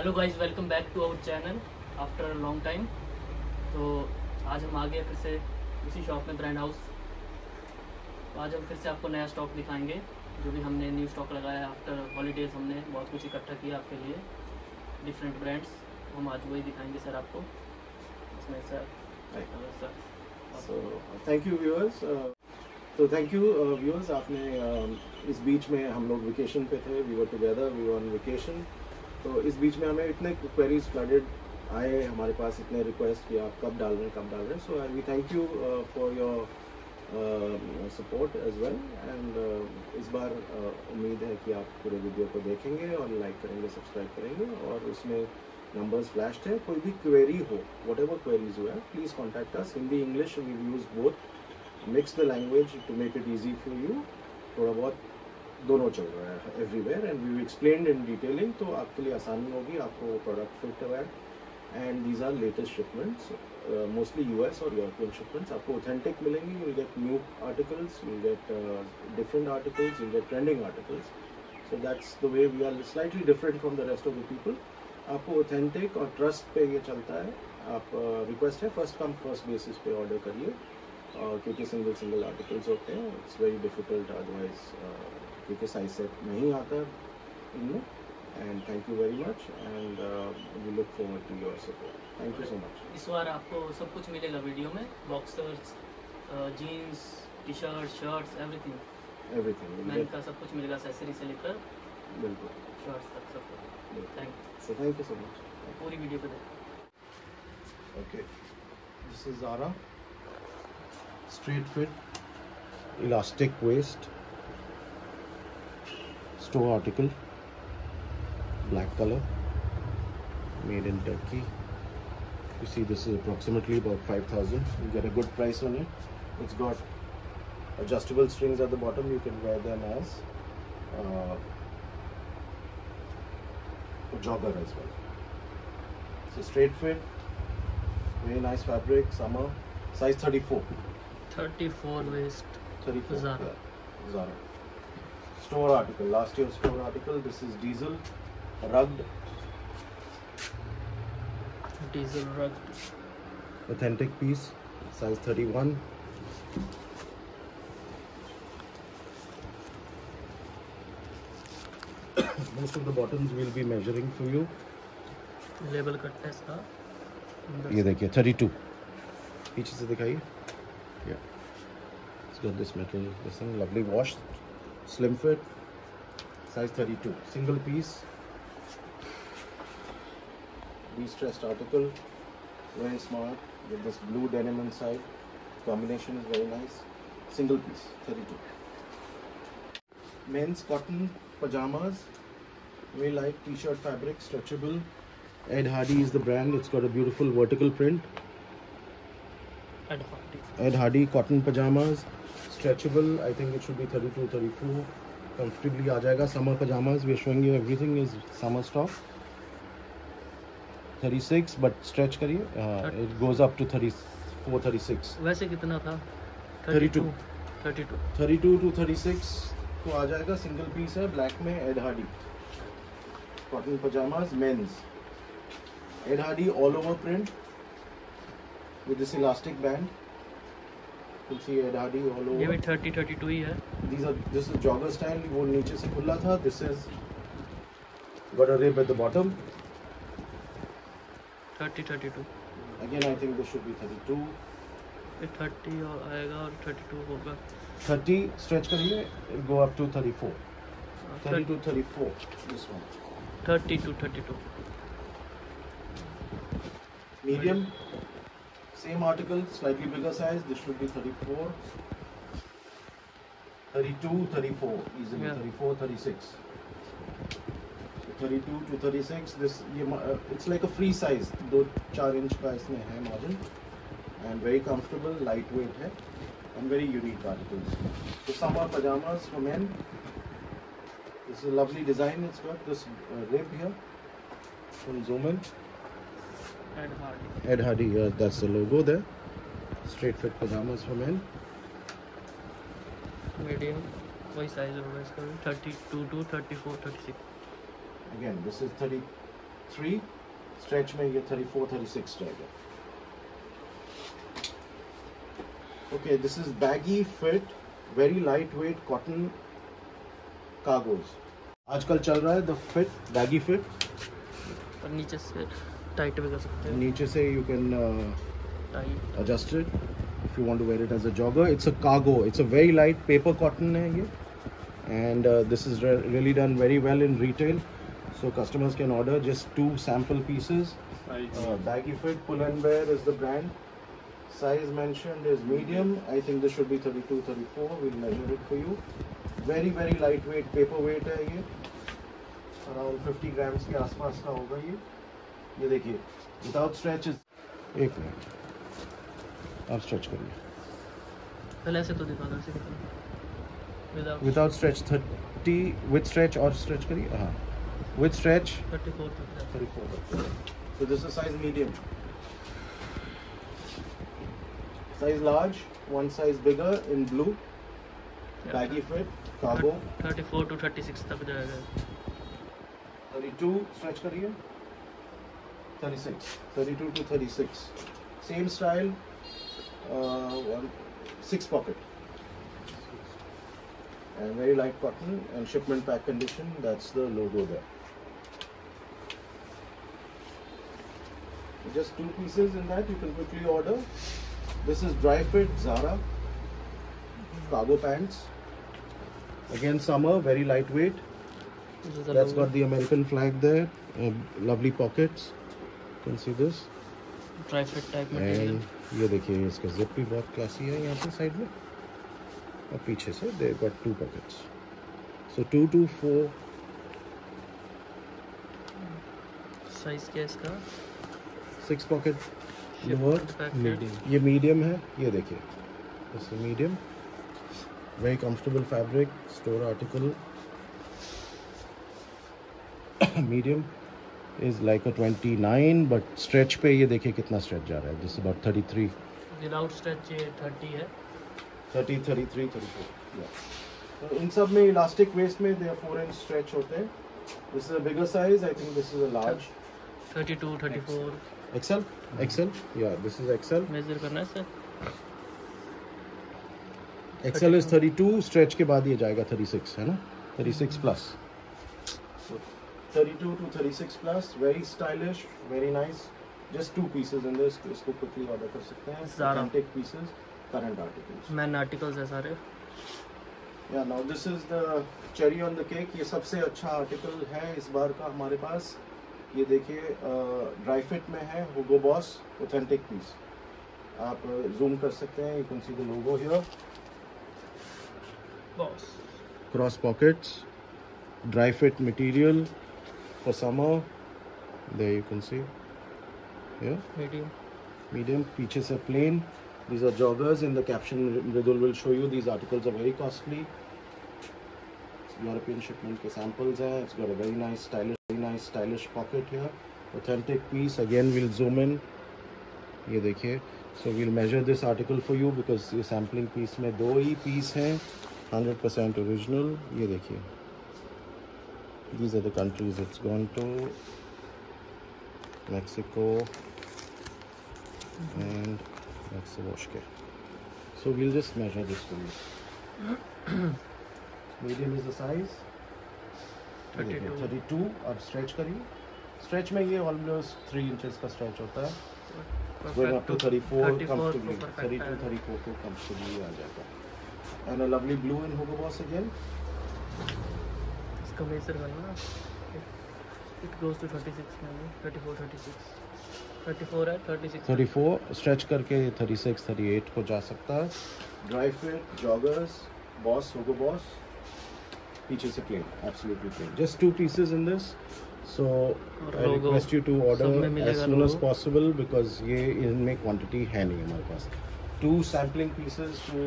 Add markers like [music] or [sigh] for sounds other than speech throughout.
Hello guys welcome back to our channel after a long time तो आज हम आ गए फिर से उसी शॉप में ब्रांड हाउस तो आज हम फिर से आपको नया स्टॉक दिखाएँगे जो भी हमने न्यू स्टॉक लगाया आफ्टर हॉलीडेज हमने बहुत कुछ इकट्ठा किया आपके लिए. डिफरेंट ब्रांड्स हम आज वही दिखाएँगे सर आपको. इसमें sir sir you viewers. Uh, तो थैंक यू व्यूअर्स आपने uh, इस बीच में हम लोग वेकेशन पे थे. We were together we were on vacation तो इस बीच में हमें इतने क्वेरीज फ्लडेड आए हमारे पास इतने रिक्वेस्ट कि आप कब डाल रहे हैं कब डाल रहे हैं। So we thank you for your support as well and इस बार uh, उम्मीद है कि आप पूरे वीडियो को देखेंगे और लाइक करेंगे सब्सक्राइब करेंगे और उसमें नंबर्स फ्लैश्ड है। कोई भी क्वेरी हो वट एवर क्वेरीज हो है please contact us Hindi English we use both mix the language to make it easy for you थोड़ा बहुत दोनों चल रहा है everywhere and we explain in detailing तो आपके लिए आसानी होगी, आपको प्रोडक्ट फिट है। And these are latest shipments mostly U S और यूरोपियन शिपमेंट्स आपको ऑथेंटिक मिलेंगी you get new articles you get different articles you get trending articles so that's the way we are slightly different from the rest of the people आपको authentic और trust पे ये चलता है। आप request है फ़र्स्ट कम फ़र्स्ट बेसिस पे order करिए। क्योंकि सिंगल सिंगल आर्टिकल्स होते हैं इट्स वेरी डिफ़िकल्ट अदरवाइज़ क्योंकि साइज़ सेट नहीं आता इनमें and thank you very much and we look forward to your support thank you so much इस बार आपको सब कुछ मिलेगा वीडियो में boxers jeans T shirt shirts everything everything man का सब कुछ मिलेगा एसेसरी से लेकर बिल्कुल। शर्ट्स तक सब कुछ। Thank you so thank you so much पूरी वीडियो पे देखें। Okay, this is Zara. Straight fit, elastic waist, store article. Black color. Made in Turkey. You see this is approximately about 5000 you get a good price on it. It's got adjustable strings at the bottom. You can wear them as uh, a jogger as well. So straight fit. Very nice fabric. Summer. Size 34 34 waist. 34 Zara. Yeah, Zara. Store article, last year's store article. This is diesel, rugged, diesel rug authentic piece, size 31. Most of the bottoms we'll be measuring for you. Label cut है इसका ये देखिए 32 पीछे से दिखाइए yeah it's got this metal this thing lovely wash slim fit size 32 single piece. De-stressed article. Very smart. With this blue denim inside. Combination is very nice. Single piece 32 men's cotton pajamas. We like t-shirt fabric stretchable. Ed Hardy is the brand. It's got a beautiful vertical print. Ed Hardy Ed Hardy cotton pajamas, stretchable. I think it should be 32, 34. Comfortably आ जाएगा. Summer pajamas. We're showing you everything is summer stock. 36, but stretch करिए. Uh, it goes up to 34, 36. वैसे कितना था 32 32 32 to 36 तो आ जाएगा. Single piece है. Black में Ed Hardy. Cotton pajamas, men's. Ed Hardy all over print with this elastic band. You'll see Ed Hardy all over. ये भी 30 32 ही है these are this is jogger style वो नीचे से खुला था this is got a rib at the bottom 30 32 again I think this should be 32 ये 30 और आएगा और 32 होगा 30 stretch करिए go up to 34 हाँ, 32 34 this one 30 to 32 medium same article slightly bigger size this should be 34 32 34 easily Yeah. 34 36 So 32 to 36 this ma- uh, it's like a free size दो चार inch का इसमें है margin and very comfortable lightweight है and very unique articles so summer pajamas for men this is a lovely design it's got this uh, rib here from zoom in Ed Hardy Ed Hardy, uh, that's the logo there. Straight fit pajamas for men. Medium वही size होगा इसका 32 to 34 36 Again, this is 30, three में ये thirty four thirty six जाएगा okay this is baggy fit very light weight cotton आजकल चल रहा है द फिट बैगी फिट और नीचे से टाइट भी कर सकते हैं नीचे से you can tight adjust it if you want to wear it as a jogger. It's a cargo. It's a very light paper है ये, and uh, this is re- really done very well in retail. So customers can order just two sample pieces. Uh, baggy fit, pull and bear is the brand. Size mentioned is medium. I think this should be 32, 34. We'll measure it for you. Very very lightweight paper weight है ये. Around 50 grams के आसपास का होगा ये. ये देखिए, without stretch is एक मिनट। आप स्ट्रेच करिए। पहले ऐसे तो दिखा दो without without stretch thirty with stretch और स्ट्रेच करिए। हाँ। विथ स्ट्रेच थर्टी फोर तक thirty four so this is size medium. Size large one size bigger in blue. Baggy fit cargo. Thirty four to thirty six तक जाएगा। 32 stretch करिए। 36 32 to 36 same style uh, one six pocket. And very light cotton and shipment pack condition that's the logo there. Just two pieces in that you can quickly order. This is dry fit zara cargo pants. Again summer very lightweight. This is the that's got the American flag there. Uh, lovely pockets. Can see this. Dry fit type material ये देखिए इसका zip भी बहुत classy है यहाँ पे side में। और पीछे से they got two pockets so two two four size क्या इसका? Six pocket lower packet. ये मीडियम है ये देखिए। Is medium very comfortable fabric store article medium is like a 29 but stretch पे ये देखिए कितना स्ट्रेच जा रहा है। दिस अबाउट 33 विदाउट स्ट्रेच ये थर्टी है। 30 33 34 yeah. तो इन सब में इलास्टिक वेस्ट में दे फोर इंच स्ट्रेच होते हैं। This is a bigger size I think this is a large thirty two thirty four XL XL या दिस इज़ एक्सेल मेजर करना है सर एक्सेल इज़ 32 स्ट्रेच के बाद ये जाएगा 36 है ना? 36 plus 32 to 36 plus very stylish very nice just two pieces in this इसको quickly order कर सकते हैं authentic pieces current articles man articles है सारे yeah now this is the cherry on the cake ये सबसे अच्छा आर्टिकल है इस बार का हमारे पास ये देखिए ड्राई फिट में है हुगो बॉस ऑथेंटिक पीस आप जूम कर सकते हैं you can see the logo here Boss cross pockets dry fit material for summer there you can see yeah medium medium पीछे से plain these are joggers in the caption Mridul will show you these articles are very costly European shipment के samples हैं it's got a very nice stylish very nice stylish pocket here authentic piece again we'll zoom in ये देखिए so we'll measure this article for you because ये sampling piece में दो ही piece हैं 100% original ये देखिए these are the countries it's gone to Mexico mm -hmm. and Mexico so we'll just measure this for you medium is the size thirty two thirty two अब stretch करिए stretch में ये almost three inches का stretch होता है going up to 34 comfortably 32 34 को comfortably आ जाएगा and a lovely blue in Hugo Boss again कमेसर करना ना। It goes to thirty six में thirty four thirty six thirty four है thirty six thirty four stretch करके थर्टी सिक्स थर्टी एट को जा सकता है। Dry fit joggers Boss Hugo Boss पीछे से plain absolutely plain just two pieces in this so I request you to order as soon as possible because ये इनमें quantity है नहीं हमारे पास। Two sampling pieces to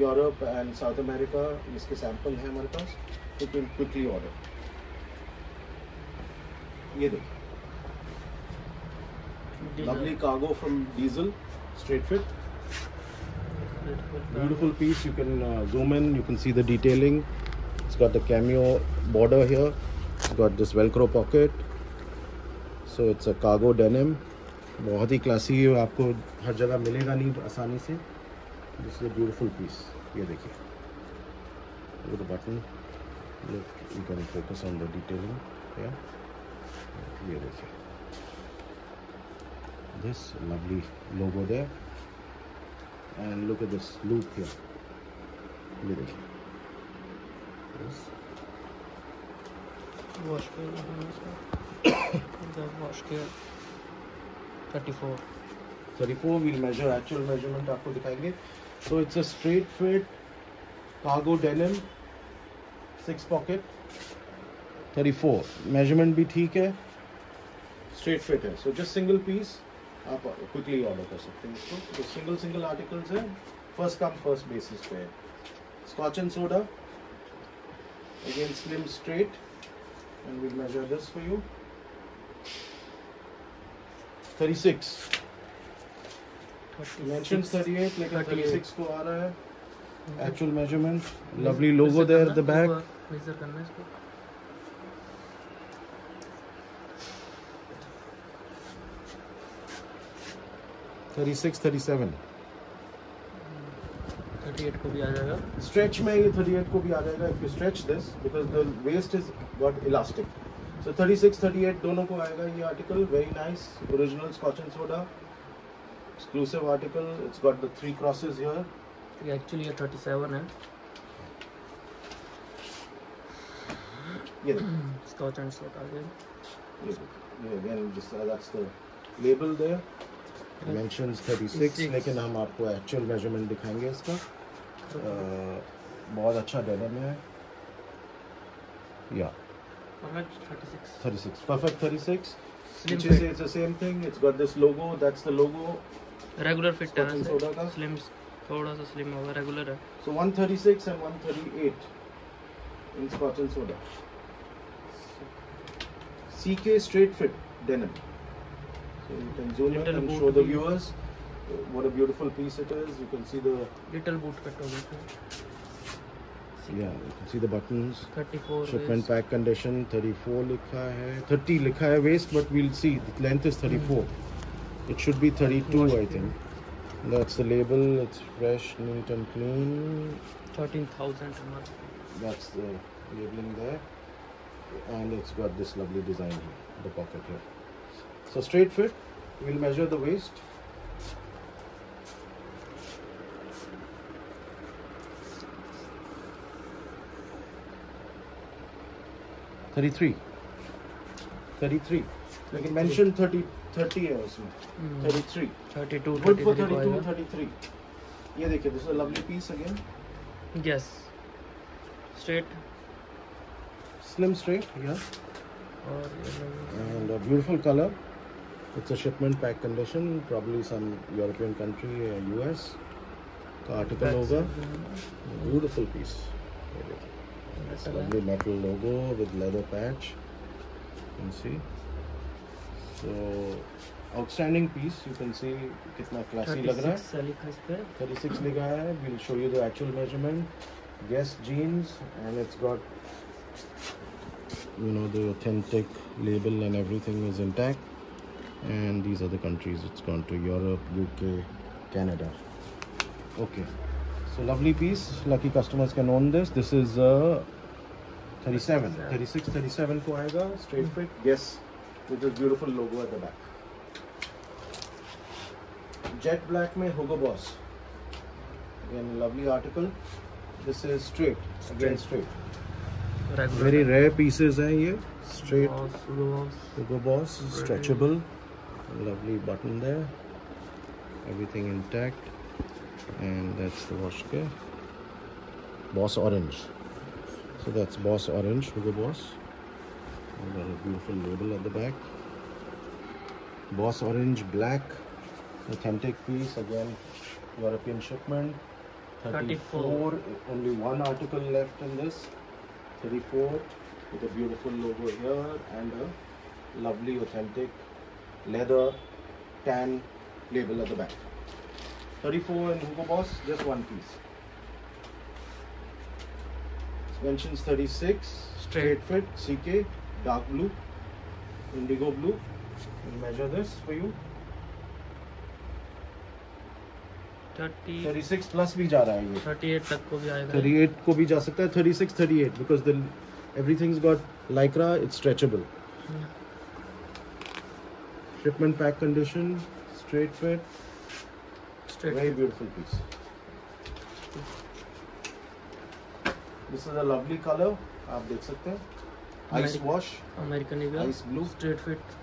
Europe and South America इसके sample हैं हमारे पास। You can quickly order ये देखिए lovely cargo from Diesel straight fit beautiful piece you can uh, zoom in you can see the detailing it's got the cameo border here it's got this velcro pocket so it's a cargo denim बहुत ही classy है आपको हर जगह मिलेगा नहीं आसानी से this is beautiful piece ये देखिए look at the button look you can focus on the detailing yeah ये देखिए this lovely logo there and look at this loop here ये देखिए this वॉश किया वॉश किया thirty four 34 we'll measure actual measurement आपको दिखाएँगे so it's a straight fit cargo denim six pocket thirty four measurement भी ठीक है? Straight fit है. सो जस्ट सिंगल पीस आप क्विकली ऑर्डर कर सकते हैं इसको. जो सिंगल सिंगल आर्टिकल्स है फ़र्स्ट कम फ़र्स्ट बेसिस पे है. Scotch and soda again slim straight and will measure this for you thirty six mention thirty eight लेकिन थर्टी सिक्स को आ रहा है. Actual measurement lovely logo there the back measure करना है इसको thirty six thirty seven thirty eight को भी आ जाएगा। स्ट्रेच में ये 38 को भी आ जाएगा if you stretch this because the waist is got elastic so 36 38 दोनों को आएगा ये article very nice original Scotch and Soda exclusive article it's got the three crosses here ये एक्चुअली ये थर्टी सेवन है। ये स्कॉच एंड सोट आ गया ये again this uh, that's the label there mentions 36 36. लेकिन हम आपको एक्चुअल मेज़रमेंट दिखाएँगे इसका uh, बहुत अच्छा डेनिम है या thirty six 36 perfect 36 Slim which is it's the same thing it's got this logo that's the logo regular fit Scotch and soda का? है स्लिम थोड़ा सा स्लिम होगा रेगुलर है so 136 and 138 in scotch and soda CK straight fit denim. So you can zoom little in and show the viewers what a beautiful piece it is. You can see the little boot cut over yeah you can see the buttons. 34 shipment waist. pack condition 34 likha hai. 30 likha hai waist but we'll see. The length is 34 mm. it should be 32 i think. That's the label. It's fresh neat and clean. 13000 a month that's the labeling there and it's got this lovely design here the pocket here so straight fit we'll measure the waist Thirty-three. Thirty-three. लेकिन mention thirty thirty है उसमें. Thirty-three. Thirty two Good for thirty 32, three 33. ये देखिए this is a lovely piece again. Yes straight Slim straight, yeah. and a beautiful color. It's a shipment pack condition, probably some European country, uh, US. का article होगा. Beautiful piece. ये देखिए. It's lovely metal logo with leather patch. You can see. So outstanding piece. You can see कितना classy लग रहा है. लिखा इस पे 36 लिखा है. We'll show you the actual measurement. Guess jeans, and it's got you know the authentic label and everything is intact. And these are the countries. It's gone to Europe UK Canada. Okay. So lovely piece. Lucky customers can own this. This is uh, 37 36 37 ko straight fit. Mm-hmm. Yes. With this beautiful logo at the back. Jet black may Hugo Boss. Again lovely article. This is straight. Again straight regular Very rare pieces हैं ये. Straight. Gloves Hugo Boss, stretchable. Lovely button there. Everything intact. And that's the wash care. Boss Orange. So that's Boss Orange, Hugo Boss. And got a beautiful label at the back. Boss Orange Black. Authentic piece. Again, European shipment. 34. Only one article left in this. 34 with a beautiful logo here and a lovely authentic leather tan label at the back. 34 in Hugo Boss, just one piece. Mentions 36, Straight. straight fit, CK, dark blue, indigo blue, we'll measure this for you 30 36 plus भी जा रहा है ये 38 तक को भी आएगा 38 को भी जा सकता है thirty 36 38 because the everything's got lycra it's stretchable hmm, shipment pack condition straight fit straight very beautiful piece this is a lovely color आप देख सकते हैं ice American- wash American Eagle Ice blue. Straight fit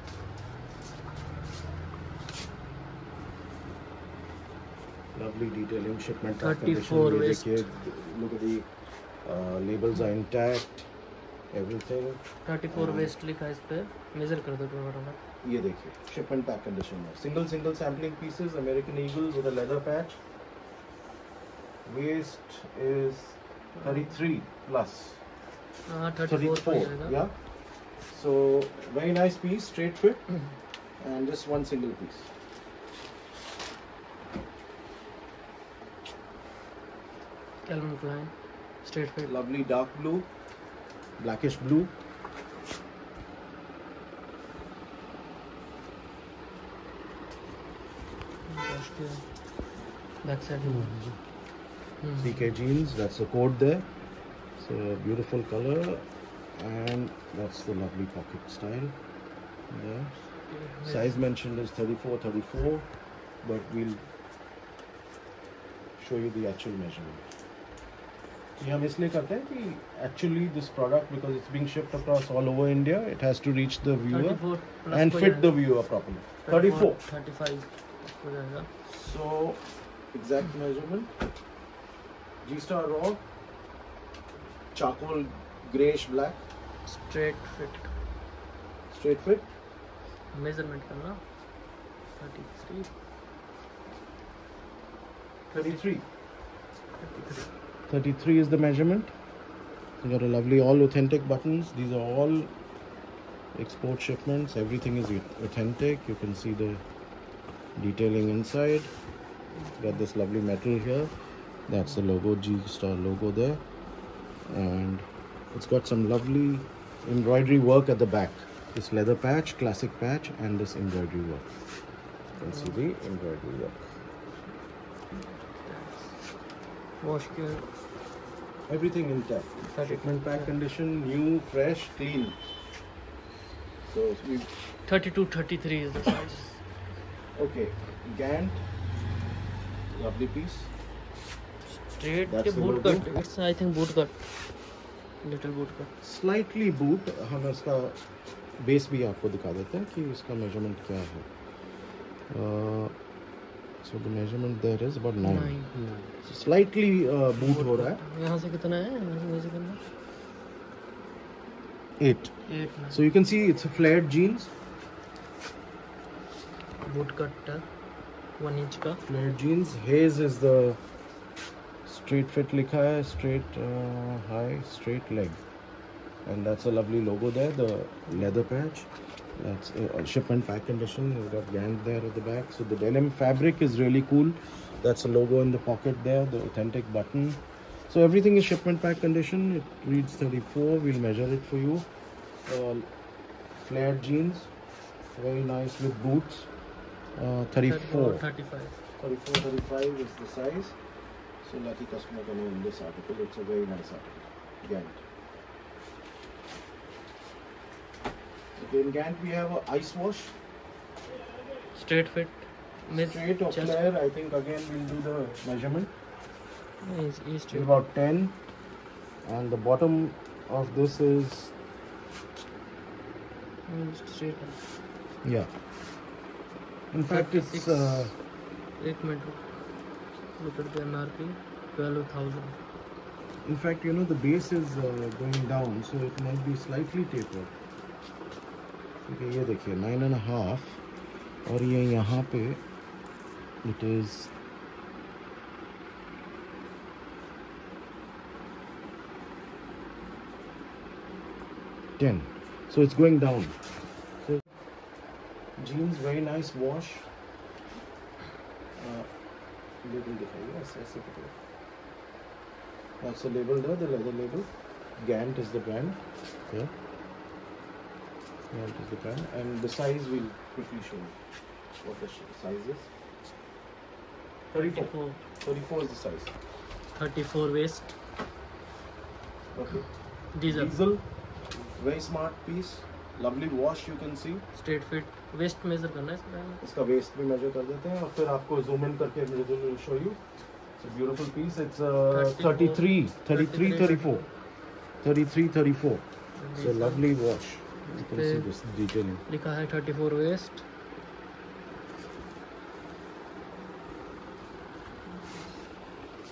lovely detailing shipment pack 34 condition waist. देखिए look at the uh, labels are intact everything 34 waist लिखा है इस पे major कर दो थोड़ा ये देखिए shipment pack condition में single single sampling pieces American Eagle with a leather patch waist is 33 plus हाँ 34 पे 34 आएगा yeah so very nice piece straight fit and just one single piece Calvin Klein, straight fit. Lovely dark blue, blackish blue. That's it. Hmm. Hmm. CK jeans, that's the code there. It's a beautiful color, and that's the lovely pocket style. Size mentioned is 34 34, but we'll show you the actual measurement. ये हम इसलिए करते हैं कि actually this product because it's being shift across all over India it has to reach the viewer and fit the viewer properly 34 35 हो जाएगा so exact measurement G Star Raw charcoal greyish black straight fit straight fit measurement करना। 33 33 is the measurement. You got a lovely all authentic buttons. These are all export shipments. Everything is authentic. You can see the detailing inside. Got this lovely metal here. That's the logo G Star logo there. And it's got some lovely embroidery work at the back. This leather patch classic patch and this embroidery work. You can see the embroidery work wash के everything intact sir shipment pack condition new fresh clean thirty two thirty three is okay Gant lovely piece straight boot cut it's I think boot cut little boot cut slightly boot हम इसका base भी आपको दिखा देते हैं कि इसका measurement क्या है। uh, so the measurement there is about 9 nine slightly boot हो रहा है यहाँ से कितना है यहाँ से करना 8 eight nine so you can see it's a flared jeans boot cut one inch का flared jeans haze is the straight fit लिखा है straight uh, high straight leg and that's a lovely logo there the leather patch that's uh, shipment pack condition you've got Gant there at the back. So the denim fabric is really cool. That's a logo in the pocket there the authentic button. So everything is shipment pack condition. It reads 34 we'll measure it for you. Uh, flared jeans very nice with boots. Uh, 34 35 34 35 is the size. So lucky customer can own this article. It's a very nice article. Gant In Gantt we have a ice wash. Straight fit. Straight or flare, I think again we'll do the measurement. Is, is about 10 and the bottom of this is straight yeah. In fact it's uh, 8 meter. Look at the nrp 12000 in fact you know the base is uh, going down so it might be slightly tapered. Okay ये देखिए nine and a half और ये यहाँ पे it is ten so it's going down so jeans very nice wash uh, label दिखाइए ऐसे ऐसे पकड़ो that's the label there, the leather label. Gant is the Yeah, it is the brand. And the size we'll quickly show you what the size is. 34. 34 34 is the size. 34 waist Okay. diesel Diesel. Very smart piece. Lovely wash you can see. Straight fit waist measure करना है इसका इसका waist भी measure कर देते हैं और फिर आपको जूम इन करके show you it's a beautiful piece it's 33 33 34 33 34 it's a lovely लिखा है 34 वेस्ट।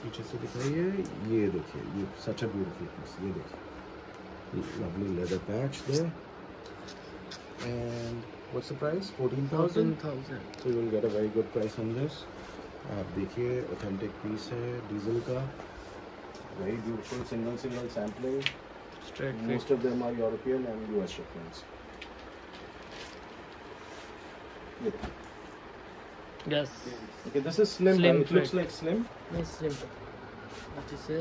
पीछे से दिखाइए ये देखिए ये सच अ ब्यूटीफुल पीस ये देखिए। Lovely leather patch there and what's the price? 14000 14000 so you will get a very good price on this आप देखिए ऑथेंटिक पीस है डीजल का। Very beautiful single single sampling fit most of them are European and US shipments. Yeah. Yes okay this is slim, Slim right? it looks like slim. नहीं slim अच्छे से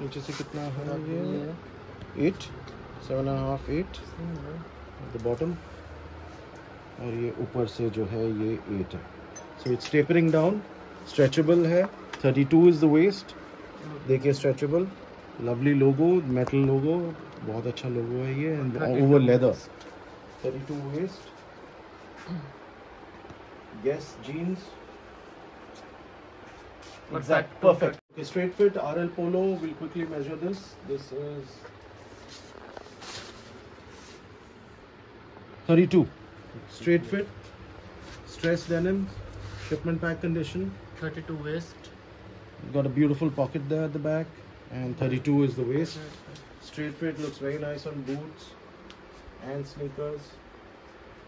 नीचे से कितना है ये? ये eight seven and half eight slim। The bottom और ये ऊपर से जो है ये एट है. So it's tapering down stretchable है. 32 इज़ द वेस्ट देखिए stretchable lovely logo metal logo बहुत अच्छा लोगो है ये and over leather 32 waist jeans Perfect, exact perfect okay straight fit rl polo we'll quickly measure this this is 32 straight fit stress denim shipment pack condition 32 waist got a beautiful pocket there at the back and 32 is the waist straight fit looks very nice on boots and sneakers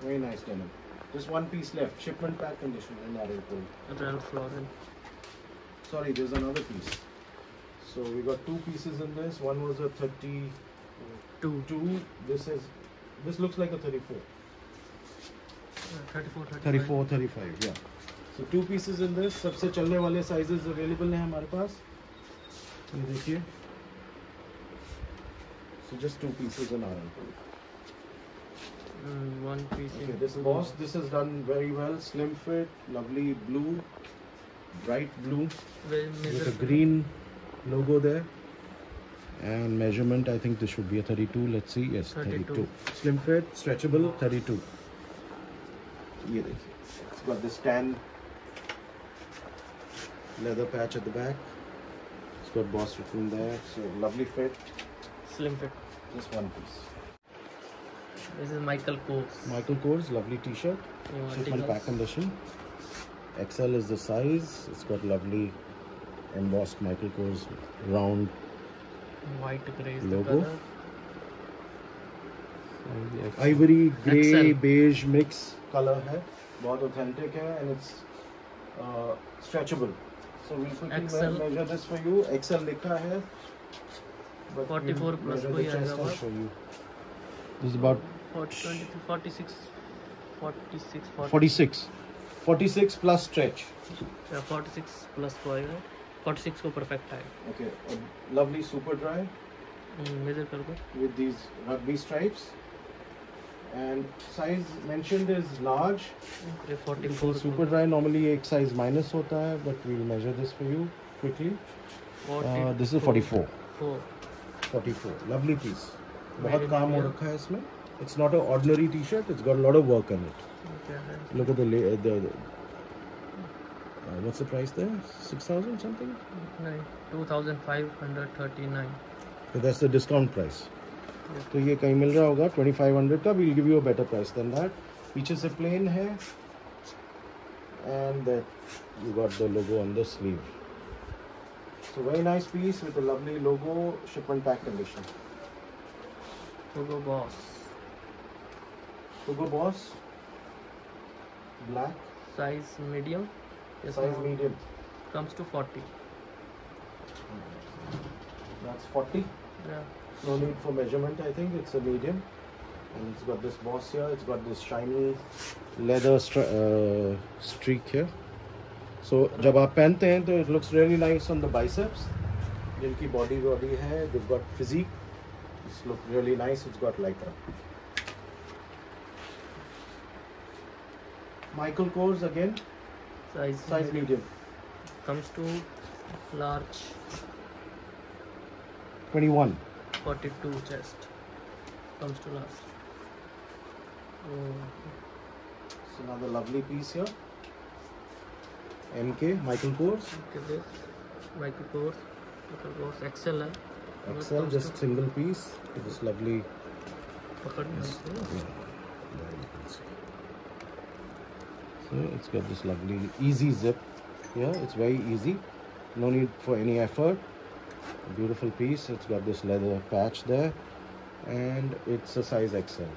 very nice denim just one piece left shipment pack condition in rl polo Ralph Lauren sorry there's another piece so we got two pieces in this one was a 32 two this is this looks like a 34 34 34 35 yeah so two pieces in this सबसे चलने वाले sizes available हैं हमारे पास ये देखिए so just two pieces in our one piece okay this is boss this is done very well slim fit lovely blue bright blue with a green logo there and measurement i think this should be a 32 let's see yes 32, 32. slim fit stretchable 32 ये देखिए it's got this tan leather patch at the back it's got boss written there so lovely fit slim fit just one piece this is Michael Kors michael kors lovely t-shirt shipment pack condition xl is the size it's got lovely embossed michael kors round white grey Logo. Ivory grey XL. Beige mix colour है बहुत authentic है and it's stretchable So we XL. Measure this for you XL लिखा है but 44 we'll plus measure कोई आएगा बस। This is about 46 46 46 46 46 plus stretch 46 plus को आएगा 46 को परफेक्ट है okay a lovely super dry measure कर दो with these rugby stripes and size mentioned is large ये For 44 super dry normally एक size minus होता है but we'll measure this for you quickly uh, this is 44 4 44 lovely piece Made बहुत in काम हो India. रखा है इसमें it's not an ordinary t-shirt it's got a lot of work on it क्या है look at the la- uh, the, the uh, what's the price there 6000 something नहीं 2539 so that's the discount price तो ये कहीं मिल रहा होगा 2500 का we'll give you a better price than that पीछे से plain है got the logo on the sleeve so very nice piece with a lovely logo shipment pack condition Hugo Boss Hugo Boss black size medium yes size ma'am. medium comes to 40 that's 40 yeah no need for measurement i think it's a medium and it's got this boss here it's got this shiny leather uh, streak here so जब आप पहनते हैं तो it looks really nice on the biceps जिनकी body body है they've got physique it's look really nice it's got lycra Michael Kors again, size size medium. comes to large 21. 42 chest comes to last. Oh. so another lovely piece here. Mk michael kors. Okay, this. michael kors michael kors xl eh? xl just single piece. It is lovely. So it's got this lovely easy zip. Here yeah, it's very easy. No need for any effort Beautiful piece. It's got this leather patch there, and it's a size XL.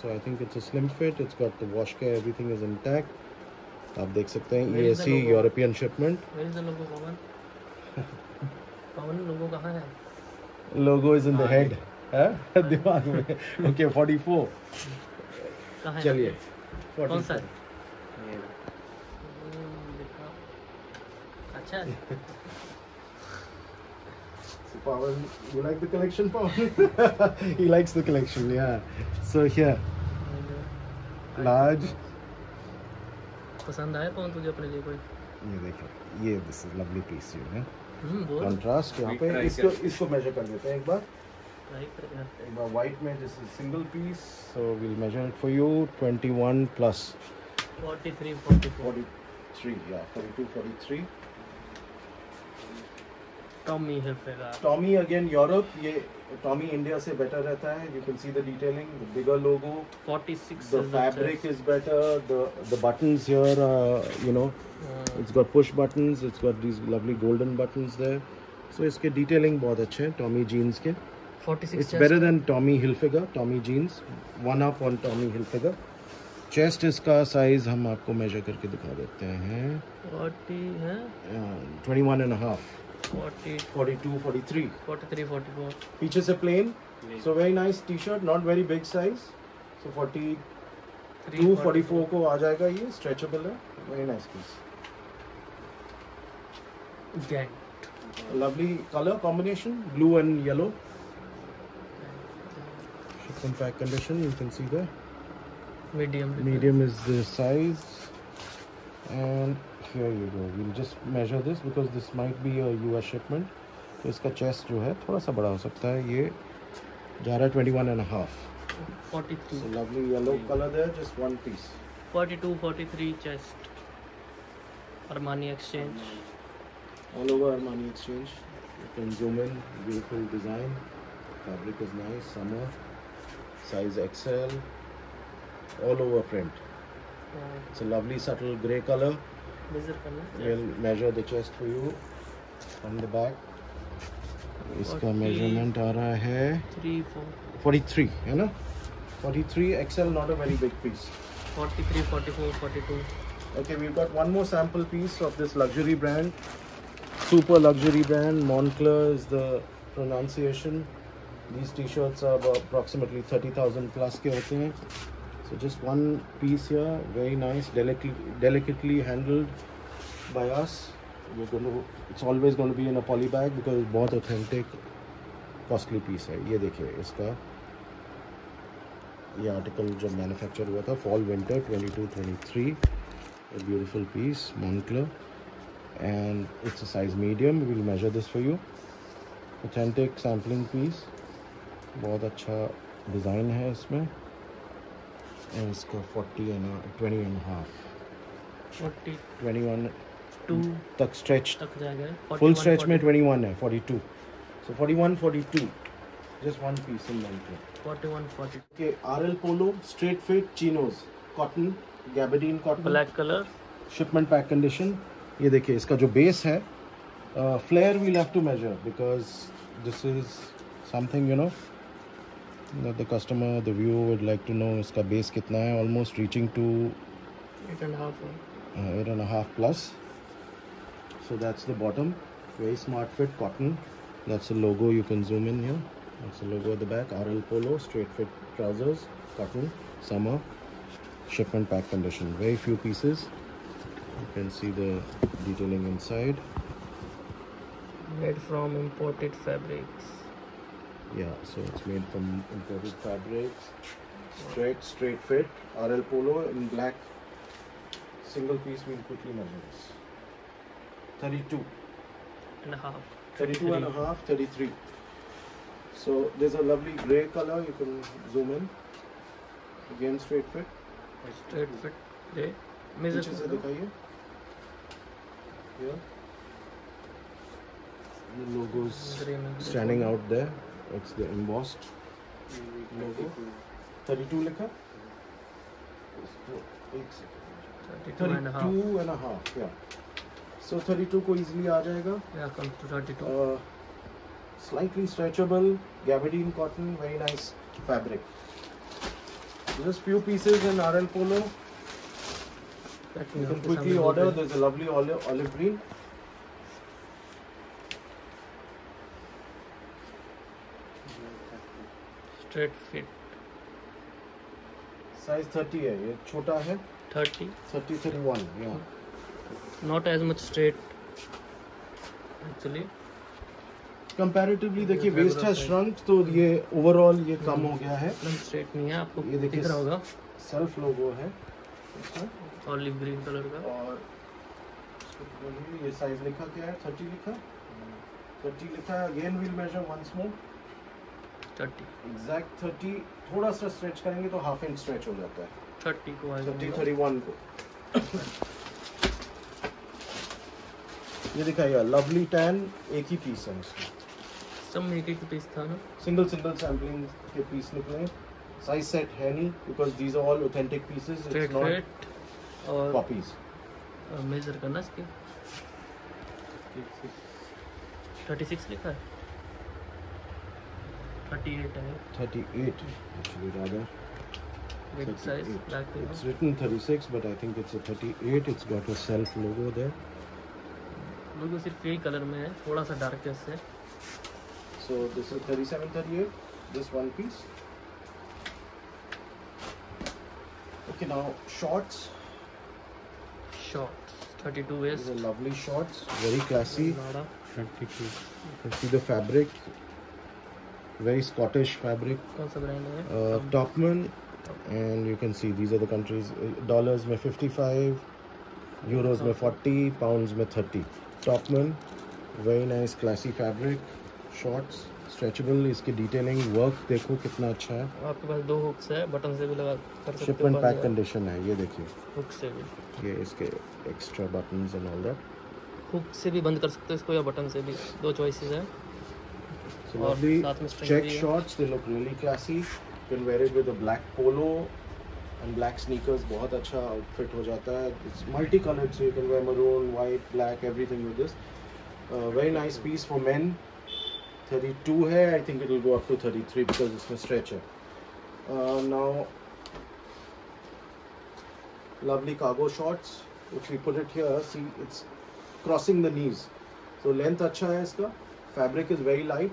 So I think it's a slim fit. It's got the wash care. Everything is intact. आप देख सकते हैं Where is the EAC logo? European shipment Where is the logo Pavan Pavan logo [laughs] कहाँ है logo is in the हाँ, head दिमाग में okay 44 कहाँ है चलिए कौन सा 44 है हम्म, दिखा अच्छा [laughs] है So Pawan, you like the collection, Pawan? [laughs] he likes the collection, yeah. So here, large. पसंद आया कौन तुझे अपने लिए कोई? ये देखिए ये दिस इज़ लवली पीस ये है हम्म बोल। कंट्रास्ट यहाँ पे। Try इसको कर। इसको मेजर कर लेते हैं एक बार। ट्राई कर यार एक बार वाइट में this is single piece so will measure it for you 21 plus 43 44 43 या 42 43 Tommy Hilfiger Tommy again Europe ये टॉमी इंडिया से बेटर रहता है you can see the detailing the bigger logo 46 the is fabric chest. is better the the buttons here uh, you know हाँ, it's got push buttons it's got these lovely golden buttons there so इसके detailing बहुत अच्छे हैं Tommy jeans के 46 it's chest. better than Tommy Hilfiger Tommy jeans one up on Tommy Hilfiger chest इसका size हम आपको measure करके दिखा देते हैं 40 है uh, 21 and a half 40 42 43 43 44 पीछे से plain so very nice t-shirt not very big size so 42 3 44 को आ जाएगा ये स्ट्रेचेबल है very nice piece lovely color combination blue and yellow shipped in pack condition you can see there medium medium is the size and here you go we'll just measure this because this might be a US shipment तो इसका chest जो है थोड़ा सा बड़ा हो सकता है ये जा रहा है 21 and a half 42 so lovely yellow color there just one piece 42 43 chest Armani exchange all over Armani exchange you can zoom in beautiful design fabric is nice summer size XL all over print it's a lovely subtle gray color We'll measure the chest for you from the back. इसका measurement आ रहा है forty three है ना? Forty three not a very big piece forty three forty four forty two okay we got one more sample piece of this luxury brand super luxury brand Moncler is the pronunciation these T shirts अब approximately thirty plus के होते हैं। So just one piece here, very nice, delicately, delicately handled by us. We're going to, it's always going to be in a poly bag because it's बहुत authentic, costly piece है. ये देखिए इसका ये article जब मैन्युफैक्चर हुआ था fall winter 22 23 a beautiful piece Moncler and it's a size medium we'll measure this for you authentic sampling piece बहुत अच्छा डिज़ाइन है इसमें and इसका 40 and a- 20 and a half 42 21 तक stretch तक जाएगा 41, stretch में 40, 21 है 42 so 41 42 just one piece in Moncler 41 42 okay RL Polo straight fit chinos cotton gabardine cotton black colour shipment pack condition ये देखिए इसका जो बेस है flare we'll have to measure because this is something you know that the customer the viewer would like to know इसका base कितना है almost reaching to 8 and a half uh, eight and a half plus so that's the bottom very smart fit cotton that's the logo you can zoom in here that's the logo at the back RL Polo straight fit trousers cotton summer shipment pack condition very few pieces you can see the detailing inside made from imported fabrics yeah so it's made from imported fabrics. Straight straight fit. Rl polo in black. Single piece we'll quickly measure this 32 and a half. 32 and a half 33 so there's a lovely gray color. You can zoom in. Again straight fit. Straight fit. Gray. Yeah the logos standing out there. It's the embossed logo 32 लिखा एक second 32 and a half 32 and yeah so 32 को easily आ जाएगा yeah comes to 32 uh, slightly stretchable gabardine cotton very nice fabric just few pieces in RL Polo That you can quickly order there's a lovely olive olive green हैं, straight fit size 30 है ये छोटा है? 30 30 31 yeah not as much straight actually. Comparatively देखिए waist size. Shrunk तो ये overall ये कम हो गया है। स्ट्रेट नहीं है आपको ये दिख रहा होगा। सेल्फ लोगो है। ऑलिव ग्रीन कलर का। और ये साइज़ लिखा क्या है 30 लिखा। 30 लिखा है again will measure once more 30 exact 30 थोड़ा सा स्ट्रेच करेंगे तो हाफ़ इंच स्ट्रेच हो जाता है। 30 को 30 होगा। 31 को। ये दिखाइए लवली टैन एक ही पीस है इसमें सब एक एक पीस था ना? सिंगल सिंगल सैम्पलिंग के पीस निकले साइज़ सेट है नहीं because these are all authentic pieces it's not और कॉपीज मेजर करना इसके। 36 लिखा है? 38 है 38 actually rather big size 38. Black it's written 36 but i think it's a 38 it's got a self logo there logo सिर्फ़ यही कलर में है थोड़ा सा डार्क है so this is 37 38 this one piece okay now shorts short 32 waist these are lovely shorts very classy नाड़ा you can see the fabric very scottish fabric है uh, Topman, and you can see these are the countries. Uh, Dollars में 55, euros में 40, pounds में 30. Topman, very nice classy fabric, shorts, stretchable. इसकी detailing work देखो कितना अच्छा है. आपके पास दो हुक्स है बटन से भी लगा कर सकते Shipment pack condition है ये देखिए. हुक से भी ये इसके extra buttons and all that. Hook से भी बंद कर सकते हो इसको या बटन से भी दो चॉइसेस है और check shorts they look really classy can wear it with a black polo and black sneakers बहुत अच्छा आउटफिट हो जाता है। It's multi coloured so you can wear maroon white black everything with this very nice piece for men 32 है. I think it will go up to 33 because it's a stretch है now lovely cargo shorts if we put it here see it's crossing the knees तो length अच्छा है इसका. Fabric is very light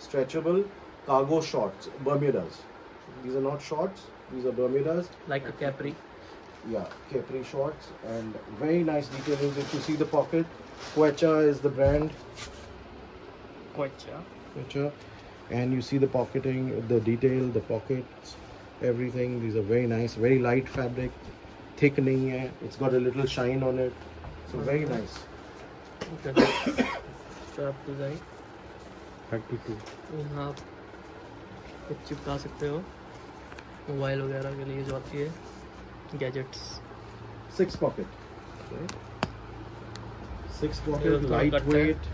stretchable cargo shorts, Bermudas. These are not shorts, these are Bermudas. Like a capri. Yeah, capri shorts and very nice details. If you see the pocket, Quecha is the brand. Quecha. Quecha. And you see the pocketing, the detail, the pockets, everything. These are very nice, very light fabric, thickening. It's got a little shine on it. So very nice. Okay. [coughs] Sharp design. Thirty two. यहाँ आप कुछ चिपका सकते हो। Mobile वगैरह के लिए जो आती है gadgets six pocket six pocket light weight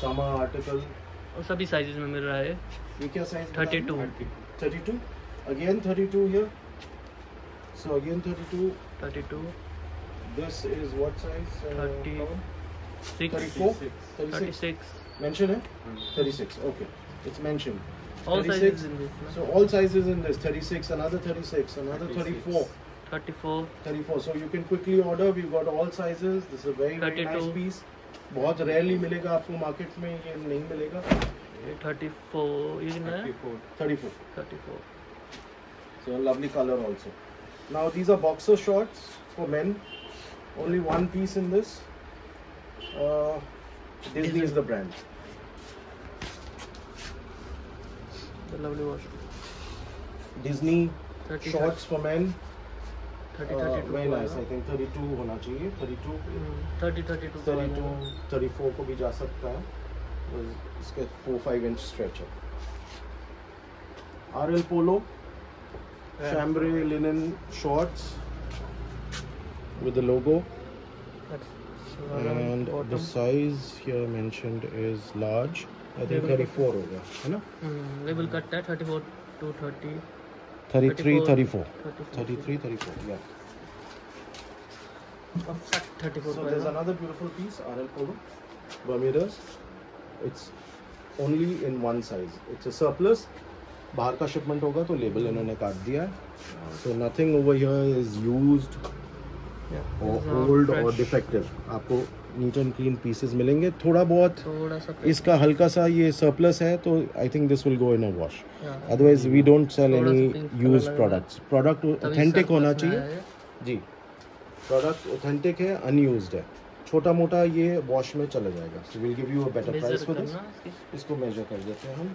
summer article और सभी साइजेस में मिल रहा है। ये क्या size thirty two. Thirty two? Again thirty two here so again thirty two. Thirty two. This is what size thirty thirty six. Mention it? 36. Okay. It's mentioned. all 36. sizes in this na? So all sizes in this 36, another 36, another 34, 34 34. So you can quickly order. We've got all sizes. This is a very, very nice 32. piece. बहुत rarely मिलेगा आपको market में ये नहीं मिलेगा ये 34 ये कितना है 34 34 so a lovely color also now these are boxer shorts for men only one piece in this uh, Disney is the brand the lovely wash Disney 30 shorts for men 30 Uh, 32 very को nice. आएगा। I think 32 होना चाहिए. 32, हम्म, 30 32 को 32, आएगा। 34 को भी जा सकता है. तो इसके 4-5 इंच स्ट्रेच है. Polo, Yeah. chambray linen shorts with the logo. And the size here mentioned is large बाहर का शिपमेंट होगा तो लेबल इन्होंने काट दिया है। So nothing over here is used old और डिफेक्टिव आपको एंड क्लीन पीसेस मिलेंगे। थोड़ा बहुत थोड़ा सा इसका हल्का सा ये सरप्लस है तो I think this will go in a wash otherwise we don't sell any use. Products product authentic होना चाहिए। जी। प्रोडक्ट ऑथेंटिक है अनयूज्ड है। छोटा मोटा ये वॉश में चला जाएगा। So will give you a better price for this इसको। मेजर कर देते हैं हम।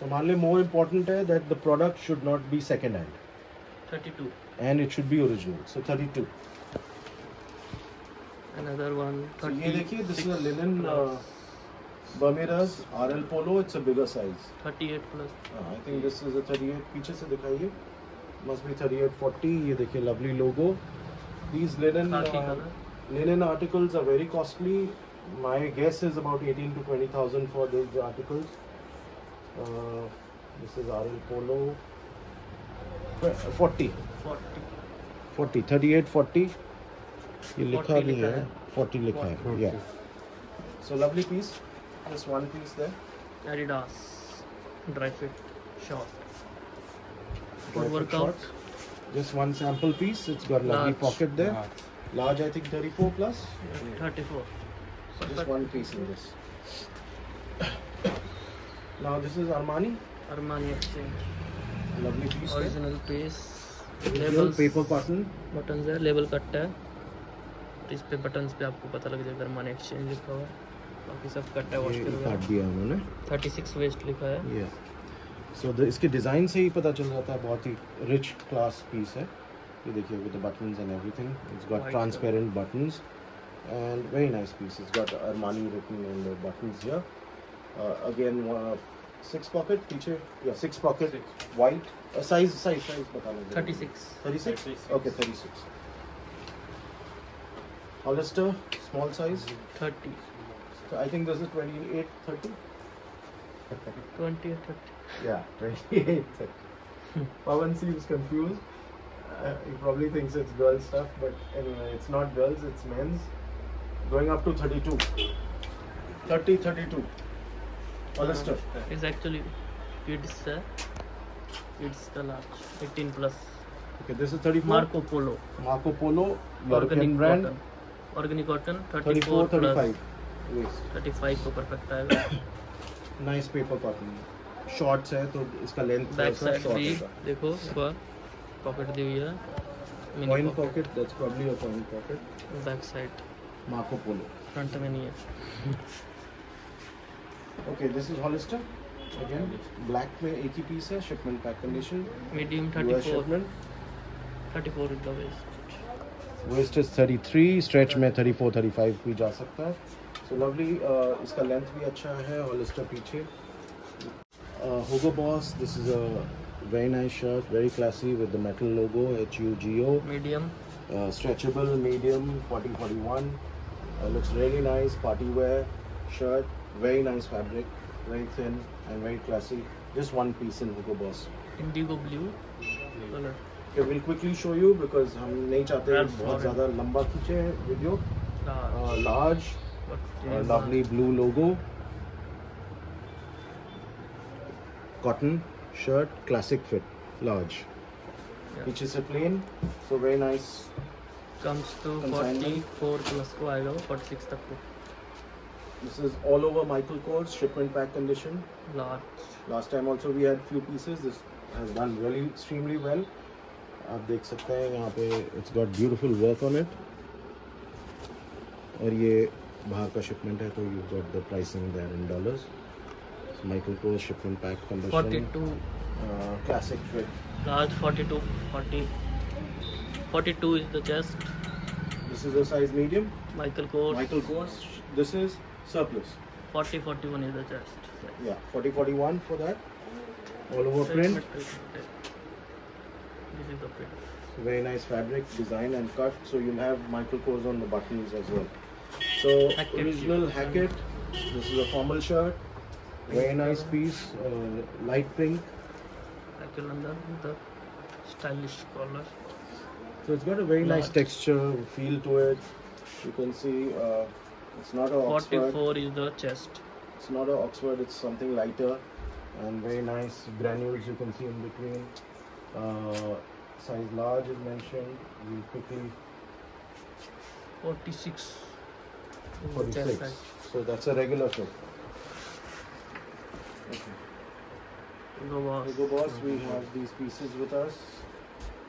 सो हमारे लिए मोर इम्पोर्टेंट है that the product should not be second hand 32 and it should be original so 32 another one So 30 ये देखिए this is a linen Bermudas RL Polo it's a bigger size 38 plus I think this is a 38 पीछे से दिखाइए must be 38 40 ये देखिए lovely logo these linen khaki uh, color linen articles are very costly my guess is about 18 to 20000 for these articles uh, this is RL Polo Tw- 40 40 40 38 40 ये लिखा भी है है। 40 लिखा है yeah so lovely piece just one piece there Adidas dry fit short Dry for fit workout shorts. just one sample piece it's got lovely Large. pocket there large I think 34 plus 34 So just one piece in this. Now this is Armani, Armani exchange lovely piece. there. original piece Original labels paper. Buttons है label cut है तो इस पे buttons पे आपको पता लग जाएगा अरमानी एक्सचेंज लिखा हुआ है बाकी सब कट है वॉश ये कर काट दिया उन्होंने. 36 वेस्ट लिखा है Yeah. So the, इसके डिज़ाइन से ही पता चल जाता है बहुत ही रिच क्लास पीस है. ये देखिए and everything. It's got White transparent buttons and very nice piece. It's got Armani written on the buttons here. Uh, again uh, six pocket पीछे yeah six pocket white. Uh, size size size बता लो. 36 36? Okay, 36. Hollister, small size. 30 So I think this is 28, 30. 20 or 30 Yeah, [laughs] 28, 30. Pawan seems confused. Uh, he probably thinks it's girl stuff, but anyway, it's not girls, it's men's. Going up to 32. 30, 32. Hollister. is actually it's है kids का large 18 plus Okay, this is 34. Marco Polo Marco Polo, European brand. cotton organic cotton 34, 34 plus 35. Waist. 35 को perfect आएगा Nice paper cotton. Shorts है तो इसका length back side भी होगा. देखो बार पॉकेट दी हुई है mini pocket, that's probably a coin pocket. Back side Marco Polo. Front में नहीं है Okay, this is Hollister. Again, black में एक ही piece है, shipment pack condition. Medium US 34 shipment. 34 is the waist waist is 33 stretch में 34 35 भी जा सकता है। सो लवली इसका लेंथ भी अच्छा है और इसका पीछे। Hugo Boss this is a very nice shirt very classy with metal logo H U G O medium stretchable medium 40 41 looks really nice party wear shirt very nice fabric very thin and very classy just one piece in Hugo Boss indigo blue colour okay we'll quickly show you because हम नहीं चाहते बहुत. ज़्यादा लंबा खींचे video uh, large uh, lovely blue logo cotton shirt classic fit large पीछे से plain so very nice comes to Consignment. 44 plus को आएगा वो 46 तक को this is all over Michael Kors shipment pack condition large Last time also we had few pieces. This has done really extremely well. आप देख सकते हैं यहाँ पे it's got beautiful work on it. और ये बाहर का shipment है तो you got the pricing there in dollars. So Michael Kors shipment pack condition. 42 Uh, classic fit. Large 42 40 42 is the chest. This is a size medium. Michael Kors. Michael Kors. This is surplus. 40 41 is the chest. Yeah, 40 41 for that. All over print. It's print. This is the print. Very nice fabric, design and cut. So you'll have Michael Kors on the buttons as well. So Hackett original. Hackett. This is a formal shirt. Very nice piece. Uh, light pink. Michael under the stylish collar. So it's got a very nice texture, feel to it. You can see uh, it's not a Oxford. 44 is the chest. It's not a Oxford. It's something lighter and very nice granules you can see in between. Uh, size large is mentioned. We'll quickly 46 is the 46. size. So that's a regular fit. Okay. Hugo Boss. Hugo Boss, we have these pieces with us.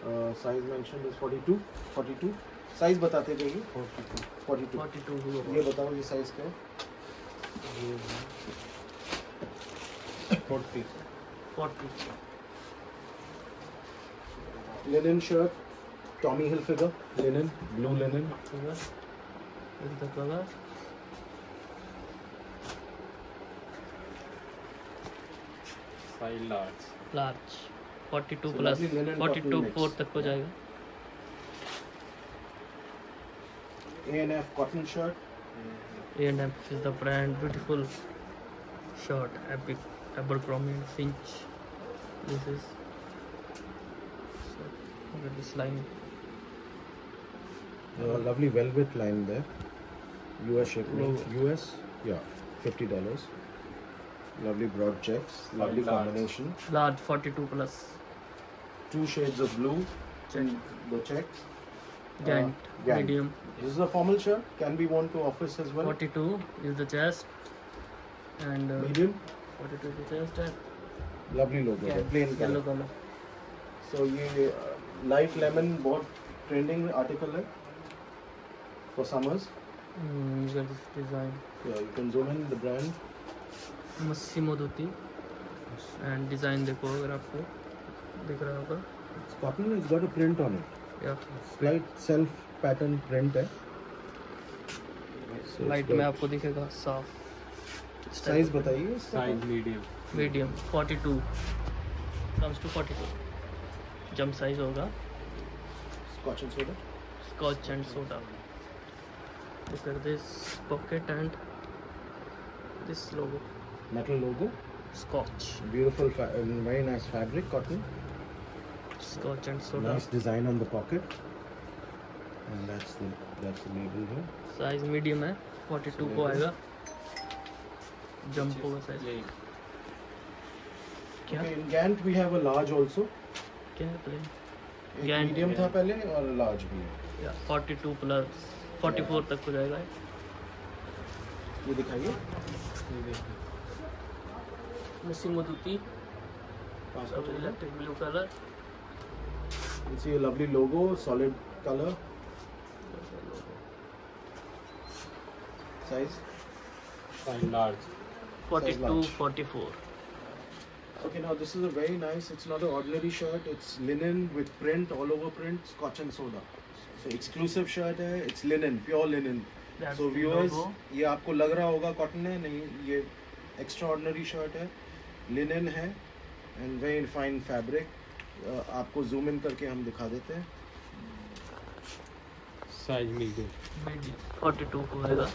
Uh, size mentioned is 42. 42. Size बताते जाइए 42. 42. 42 Hugo ये बताओ ये size क्या है 40. 40. Linen shirt, Tommy Hilfiger, linen, blue linen. Figure. This is the color. Size large. Large. 42 So plus. lovely linen 42 cotton mix. 4 तक हो जाएगा. A&F cotton shirt. A&F is the brand. Beautiful shirt. Epic. Abercrombie and Finch. This is. So, look at this line. Uh, lovely velvet line there. US shipment. Logo. US, yeah, fifty dollars. Lovely broad checks. Lovely large. combination. Large 42 plus. Two shades of blue. Check. The checks. Gant. Gant. Medium. This is a formal shirt. Can be worn to office as well. 42 is the chest. And uh, Medium. 42 is the chest. And Lovely logo. Gant. है, Plain yellow color. color. So ये light lemon बहुत trending article है. Mm, this design. Yeah, you can zoom in the brand. Massimo Dutti. And design देखो अगर आपको दिख रहा होगा. It's cotton. It's got a print on it. Yeah. Slight self pattern print है. So लाइट. में आपको दिखेगा साफ़. साइज़ बताइए Size medium. Medium 42 comes to 42 jump size होगा Scotch and Soda soda look at this pocket and this logo metal logo scotch beautiful fa- uh, very nice fabric cotton scotch and soda nice design on the pocket and that's the that's the label here size medium है 42 को आएगा jump होगा size ये क्या okay, in Gant we have a large also क्या है plane medium था. पहले और large भी है या 42 प्लस 44 तक हो जाएगा ये दिखाइए ये blue color you see a lovely logo solid color size Size large. 42 large. 44 okay now this is a very nice it's not an ordinary shirt it's linen with print all over print scotch and soda so exclusive shirt है it's linen pure linen That's so viewers. ये आपको लग रहा होगा cotton है नहीं ये ordinary shirt है लिनन है एंड वेरी फाइन फैब्रिक आपको जूम इन करके हम दिखा देते हैं Size medium. मीडियम 42 को आएगा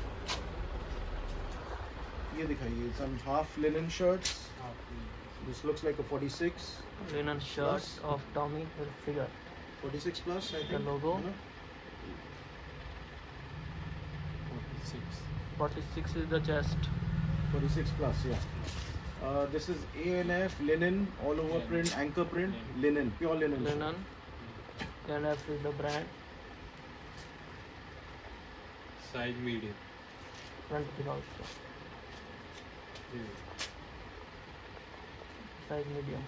ये दिखाइए some half linen shirts This looks like a 46. Linen shirt plus. of Tommy Hilfiger. 46 plus, I think. The logo. You know? 46. 46 is the chest. 46 plus, yeah. Uh, this is ANF linen, all over linen. print, anchor print, linen, linen pure linen. Linen. ANF is the brand. Size medium. Front pick also. Yeah. Size medium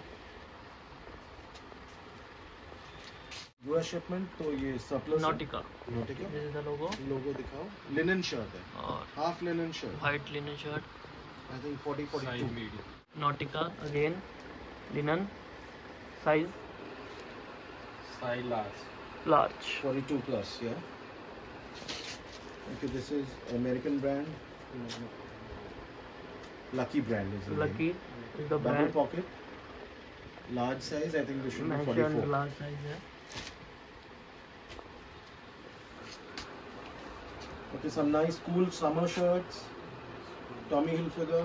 US shipment तो ये surplus है। Nautica Nautica this is the logo लोगो दिखाओ linen shirt है और half linen shirt white linen shirt I think 40 Size 42 medium. Nautica again linen size Size large. Large 42 plus, yeah. Okay, this is American brand. Lucky brand is the name. Lucky is Double brand pocket. Large size, I think this should be 44. Large size है Okay, some nice cool summer shirts. Tommy Hilfiger,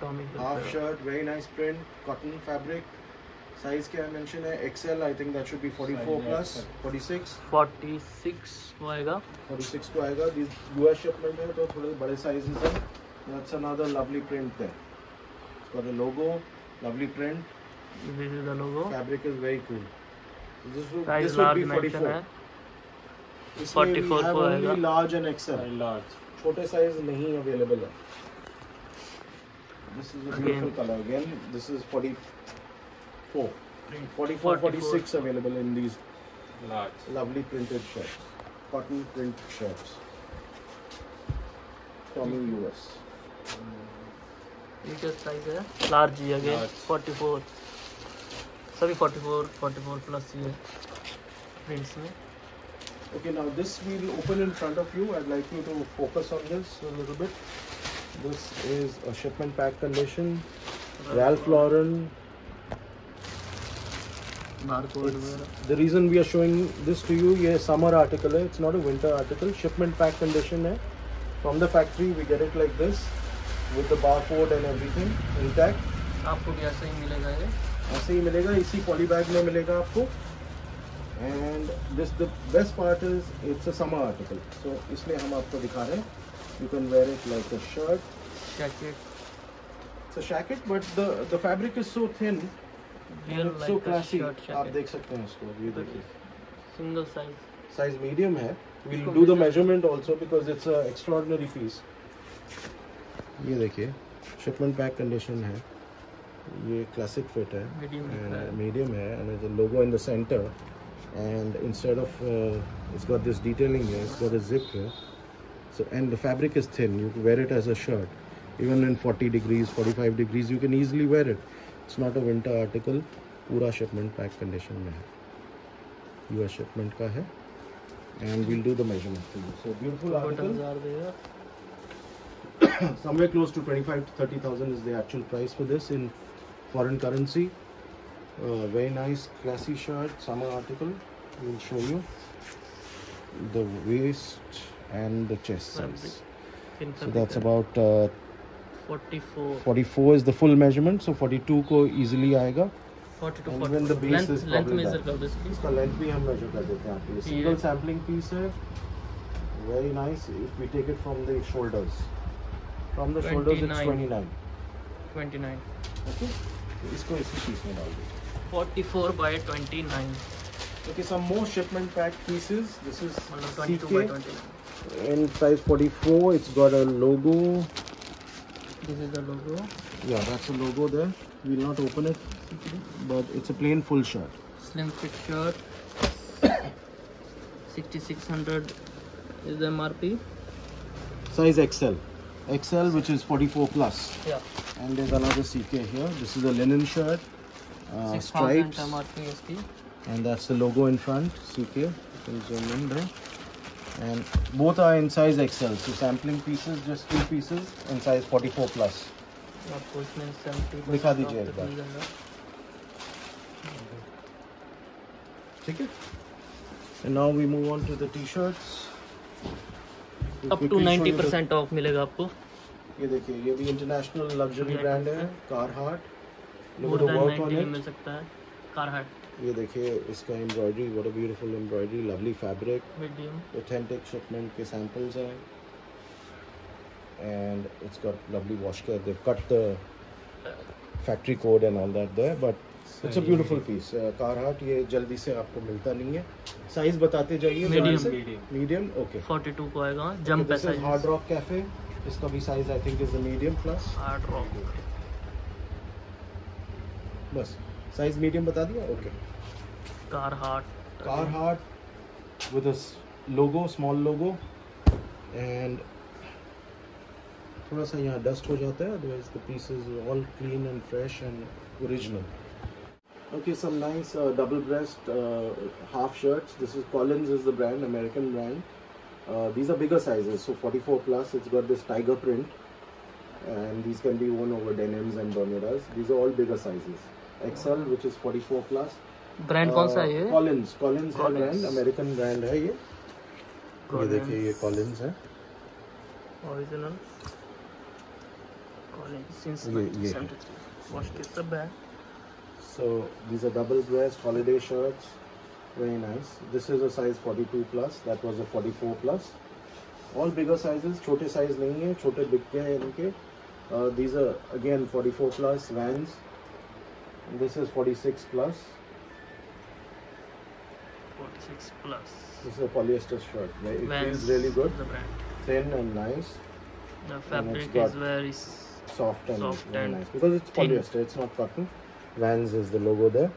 Tommy half shirt, very nice print, cotton fabric. Size क्या mention है XL, I think that should be 44 Size plus, 46. 46 वो आएगा 46 को आएगा this US shipment है तो थोड़े बड़े साइजेस हैं that's another lovely print there it's got a logo lovely print this is the logo fabric is very cool this would, size this would large be mention 44 है इसमें we 44 have को only आएगा। large and XL Size large. छोटे size नहीं available है this is a beautiful Again. color again this is 44 44 46 available in these Large. lovely printed shirts cotton print shirts Tommy US ये क्या size है large ही again Large. 44 सभी 44 44 plus ही है prints में Okay, now this we'll open in front of you. I'd like you to focus on this a little bit. This is a shipment pack condition. Ralph Lauren. Barcode It's- वगैरह The reason we are showing this to you, ये summer article है. It's not a winter article. Shipment pack condition है. From the factory we get it like this, With the barcode and everything intact. आपको भी ऐसा ही मिलेगा ये? ऐसे ही मिलेगा इसी पॉली बैग में मिलेगा आपको। And this the best part is it's a summer article so इसलिए हम आपको दिखा रहे हैं। You can wear it like a shirt jacket it's a jacket but the the fabric is so thin real so classy आप देख सकते हैं इसको ये देखिए। सिंगल साइज़ साइज़ मीडियम है. We'll इसको do the measure- measurement also because it's a extraordinary piece. ये देखिए शिपमेंट पैक कंडीशन है। ये क्लासिक फिट है। मीडियम है। And logo in the centre and instead of इसको दिस डिटेलिंग है इसको जिप है so and the fabric is thin you wear it as a shirt even in 40 degrees 45 degrees you can easily wear it it's not a winter article पूरा shipment pack condition में है। You shipment का है। And we'll do the measurement so beautiful article [coughs] somewhere close to 25 to 30,000 is the actual price for this in foreign currency. Uh, very nice, classy shirt, summer article. We'll show you the waist and the chest size. In So that's about uh, 44 44 is the full measurement. So 42 को easily आएगा. 42 And even the 44 base length is length probably measure that. कर दो इसकी इसका length भी हम major कर देते हैं आपके लिए. ये- Single sampling piece है. Very nice. If we take it from the shoulders, from the shoulders it's 29. 29. 29 Okay. तो इसको इसी पीस में डाल दो 44 by 29 Okay, some more shipment pack pieces. This is मतलब 22 by CK 29 in size 44. It's got a logo. this is the logo Yeah, that's a logo there. We'll not open it, but it's a plain full shirt. slim fit shirt [coughs] 6600 is the MRP Size XL. XL, which is 44 plus. yeah And there's another CK here. This is a linen shirt. Uh, 6000 stripes. MRP है इसकी And that's the logo in front. CK. You can zoom in there. And both are in size XL. So sampling pieces, just two pieces in size 44 plus. आपको इसमें 70 दिखा दीजिए एक बार। ठीक है And now we move on to the t-shirts. Up to quickly 90 percent off मिलेगा आपको। ये देखिए ये भी इंटरनेशनल लग्जरी ब्रांड है है। Carhartt look more than work 90 on में इट मिल सकता है कारहाट ये देखिए इसका embroidery what a beautiful embroidery lovely fabric medium authentic shipment के सैंपल्स हैं। And it's got lovely wash care they cut the factory code and all that there but it's a beautiful piece Carhartt ये जल्दी से आपको मिलता नहीं है। Size बताते जाइए. Medium. मीडियम ओके 42 को आएगा। जंप दिस है इज़ हार्ड रॉक कैफ़े इसका भी size I think is the medium plus Hard Rock बस। साइज़ मीडियम बता दिया? Okay Carhartt with a s- logo, small logo, and थोड़ा सा यहाँ डस्ट हो जाता है otherwise the piece is all clean and fresh and original Okay, some nice uh, double breast uh, half shirts. This is Collins is the brand, American brand. Uh, these are bigger sizes, so 44 plus. It's got this tiger print, and these can be worn over denims and bermudas. These are all bigger sizes. XL, which is 44 plus. Brand कौन सा है ये Collins Collins है Collins. Brand American brand है ये ये देखिए ये कॉलिंस है ओरिजिनल सिंस ये- ये। 1973 वॉश के सब है So these are double breast holiday shirts. Very nice. This is a size 42 plus. That was a 44 plus. All bigger sizes. छोटे size नहीं है छोटे बिकते हैं इनके. Uh, these are again 44 plus Vans. And this is 46 plus. 46 plus This is a polyester shirt. It Vans feels really good. the brand Thin and nice. the fabric got is very s- Soft and Soft very and nice. Because it's thin. polyester. It's not cotton. Vans is the logo there.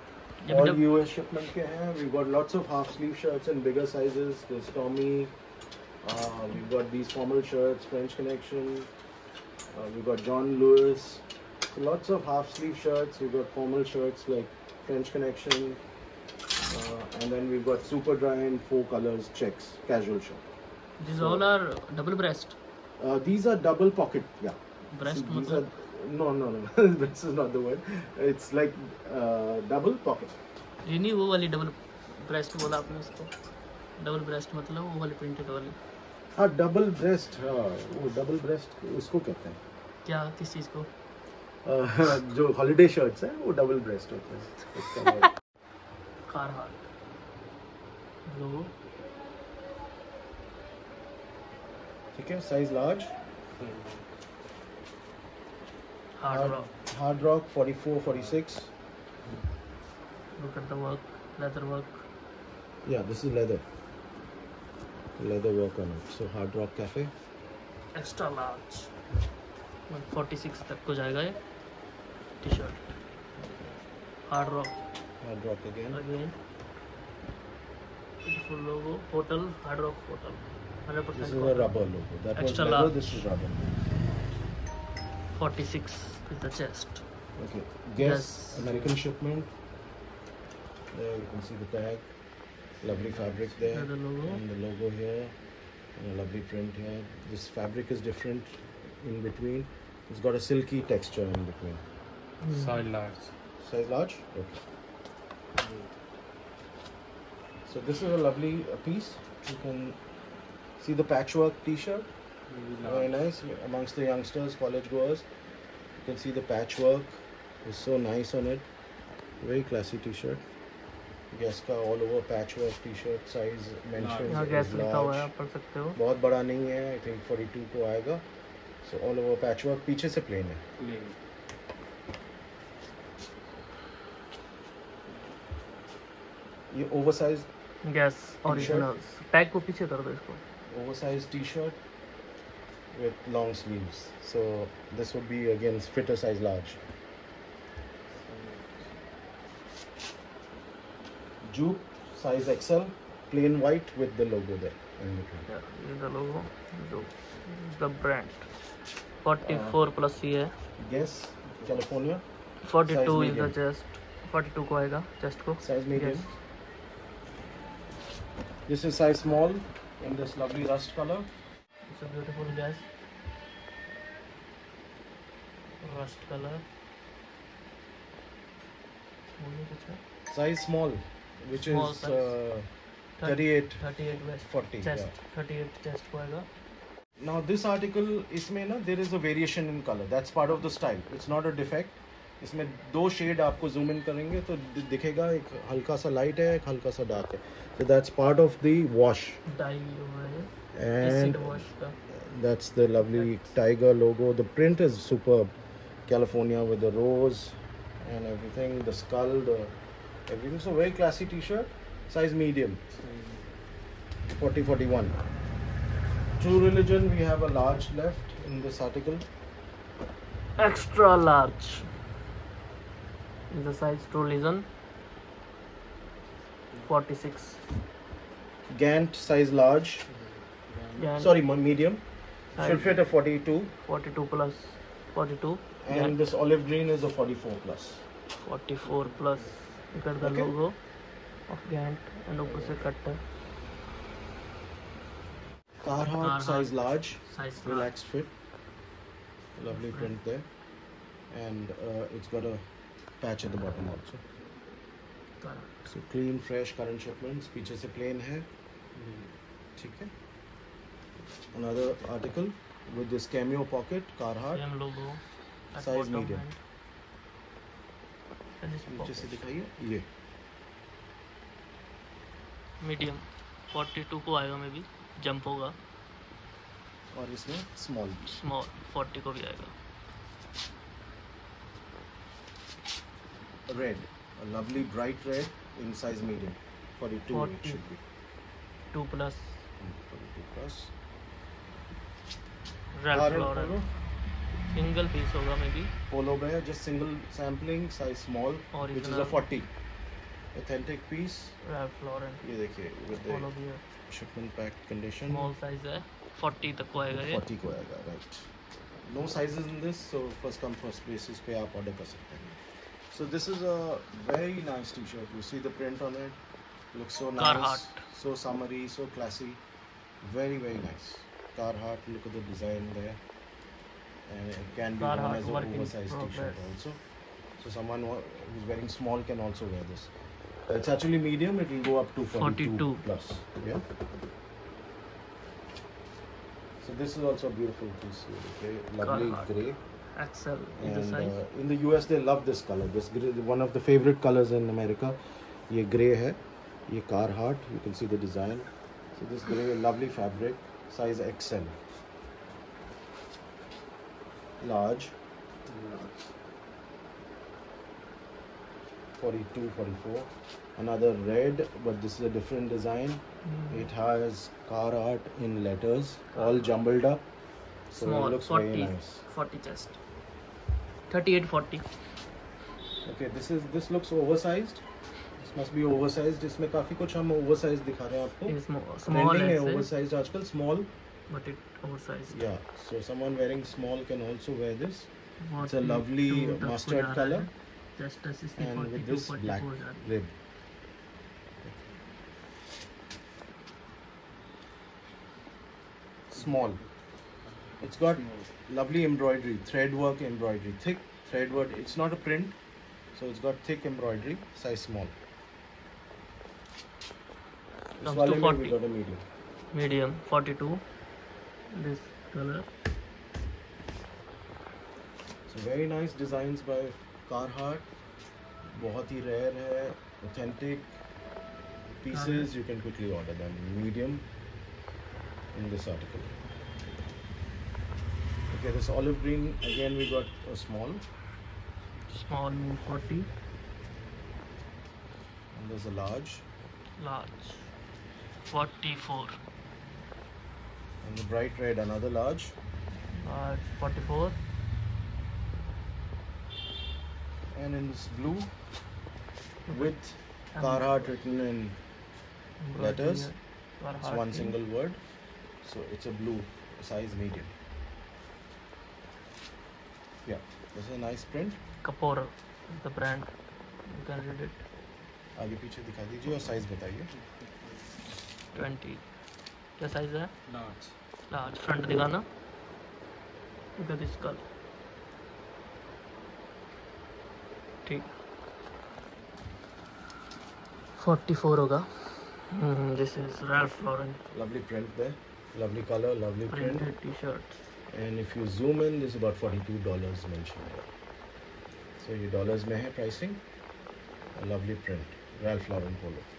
Yeah, All US shipment ke hai. We've got lots of half sleeve shirts in bigger sizes. There's Tommy. Uh, we've got these formal shirts, French Connection. Uh, we've got John Lewis. So lots of half sleeve shirts. We've got formal shirts like French Connection. Uh, and then we've got super dry and four colors checks, casual shirt. These so, all are double breast. Uh, these are double pocket, yeah. Breast so these are, no, no, no. [laughs] this is not the word. It's like uh, double pocket. ये नहीं वो वाली double breast बोला आपने इसको double breast मतलब वो वाली प्रिंटेड वाली। हाँ डबल ब्रेस्ट हाँ वो डबल ब्रेस्ट उसको कहते हैं। क्या? किस चीज़ को? [laughs] जो हॉलीडे शर्ट्स हैं वो डबल ब्रेस्ट होते हैं। उसका word. लो ठीक है size large Hard Rock Hard Rock 44 46 look at the work leather work yeah this is leather leather work on it so hard rock cafe extra large 146 तक को जाएगा ये T shirt Hard Rock hard rock again again beautiful logo hotel hard rock hotel 100% this is a rubber logo that was Extra leather large. this is rubber 46 is the chest Okay. Guess Yes. American shipment. There you can see the tag. Lovely fabric there. There the logo. And the logo here. And a lovely print here. This fabric is different in between. It's got a silky texture in between. Size large. Size large? Okay. So this is a lovely uh, piece. You can see the patchwork t-shirt. Very Very large. nice amongst the youngsters, college goers. You can see the patchwork is so nice on it. Very classy t-shirt. Guess का all over patchwork t-shirt size mentioned यहाँ is gas लिखा हुआ है large. आप पढ़ सकते हो बहुत बड़ा नहीं है आई थिंक 42 को आएगा सो ऑल ओवर पैचवर्क पीछे से प्लेन है Plain. ये ओवरसाइज गैस ओरिजिनल्स टैग को पीछे कर दो इसको oversized t-shirt with long sleeves so this would be again fitter size large Jupe size XL plain white with the logo there in between ये द लोगो जो the brand 44 plus ही है guess California 42 is the medium. Chest 42 को आएगा chest को size medium Yes. this is size small in this lovely rust color it's a beautiful Guess Rust colour है size which Small is uh, 38 38 waist 40 yeah. 38 chest को Now this article इसमें ना there is a variation in color. That's part of the style. It's not a defect. इसमें दो shade आपको zoom in करेंगे तो दिखेगा एक हल्का सा लाइट है एक हल्का सा डार्क है so that's part of the wash dye हुआ है and वॉश का that's the lovely tiger logo the print is superb california with the rose and everything the skull the everything. So very classy t-shirt size medium. 40 41 true religion we have a large left in this article. Extra large. Is the size true Religion, 46 gant size large. Yeah, sorry medium. Should fit a 42 42 plus 42 and this olive green is a 44 plus 44 plus look at the Okay. logo of Gant and ऊपर से cut है Carhartt size large, size relaxed fit. Lovely okay. print there. And uh, it's got a patch at the bottom also. So clean, fresh, current shipments. पीछे से plain है. ठीक है. Another article with this cameo pocket, Carhartt. Same logo at Size bottom medium. and- and this नीचे से pocket. दिखाइए ये medium 42 को आएगा मे बी जंप होगा और इसमें स्मॉल स्मॉल 40 को भी आएगा a lovely bright red in size medium 42 Forty. it should be 2 plus Hmm, 42 plus red floral single piece होगा मे भी Polo Bear just single sampling size small which is a 40 authentic piece red floral ये देखिए with Polo Bear shipment pack condition small size है। 40 तक को आएगा ये। 40 को आएगा right no sizes in this so first come first basis पे आप ऑर्डर कर सकते हैं। So this is a very nice T-shirt you see the print on it looks so nice so summery so classy very very nice carhartt look at the design there and it can be worn Carhartt as an work in oversized t-shirt progress. also so someone who- who's wearing small can also wear this it's actually medium it will go up to 42, 42. plus yeah so this is also a beautiful piece okay lovely Carhartt. gray XL is the and size uh, in the US they love this color. This gray, one of the favorite colors in America. ये grey है, ये Carhartt. You can see the design. So this grey, lovely fabric, size XL, Large. 42, 44. Another red, but this is a different design. Hmm. It has Carhartt in letters, car all jumbled up. So Small, it looks 40. very nice. 40 chest 38 40 Okay, this is this looks oversized. This must be oversized. इसमें काफ़ी कुछ हम oversized दिखा रहे हैं आपको. small small है है oversized आजकल small. but it oversized. Yeah, so someone wearing small can also wear this. What it's a lovely mustard color. Just a 60, and with this black rib. Small. It's got lovely embroidery, threadwork embroidery, thick threadwork. It's not a print, so it's got thick embroidery, size small. This volume we got a medium. Medium, 42 this color So very nice designs by Carhartt. बहुत ही rare है, authentic pieces. You can quickly order them. Medium in this article. Okay, this olive green again we got a small, small mean 40 and there's a large, large 44 and the bright red another large, large 44 and in this blue with And Carhartt written in embroidery letters. है, और it's heart one की. single word, so it's a blue size medium. Yeah, this is a nice print. Kapoor is the brand you can read it आगे पीछे दिखा दीजिए और size बताइए 20 क्या साइज़ है Large. लार्ज फ्रंट दिखाना इधर इसका ठीक 44 होगा this is Ralph Lauren lovely print there lovely color lovely print printed T shirt and if you zoom in this is about 42 dollars mentioned here so ये dollars में है pricing a lovely print Ralph Lauren polo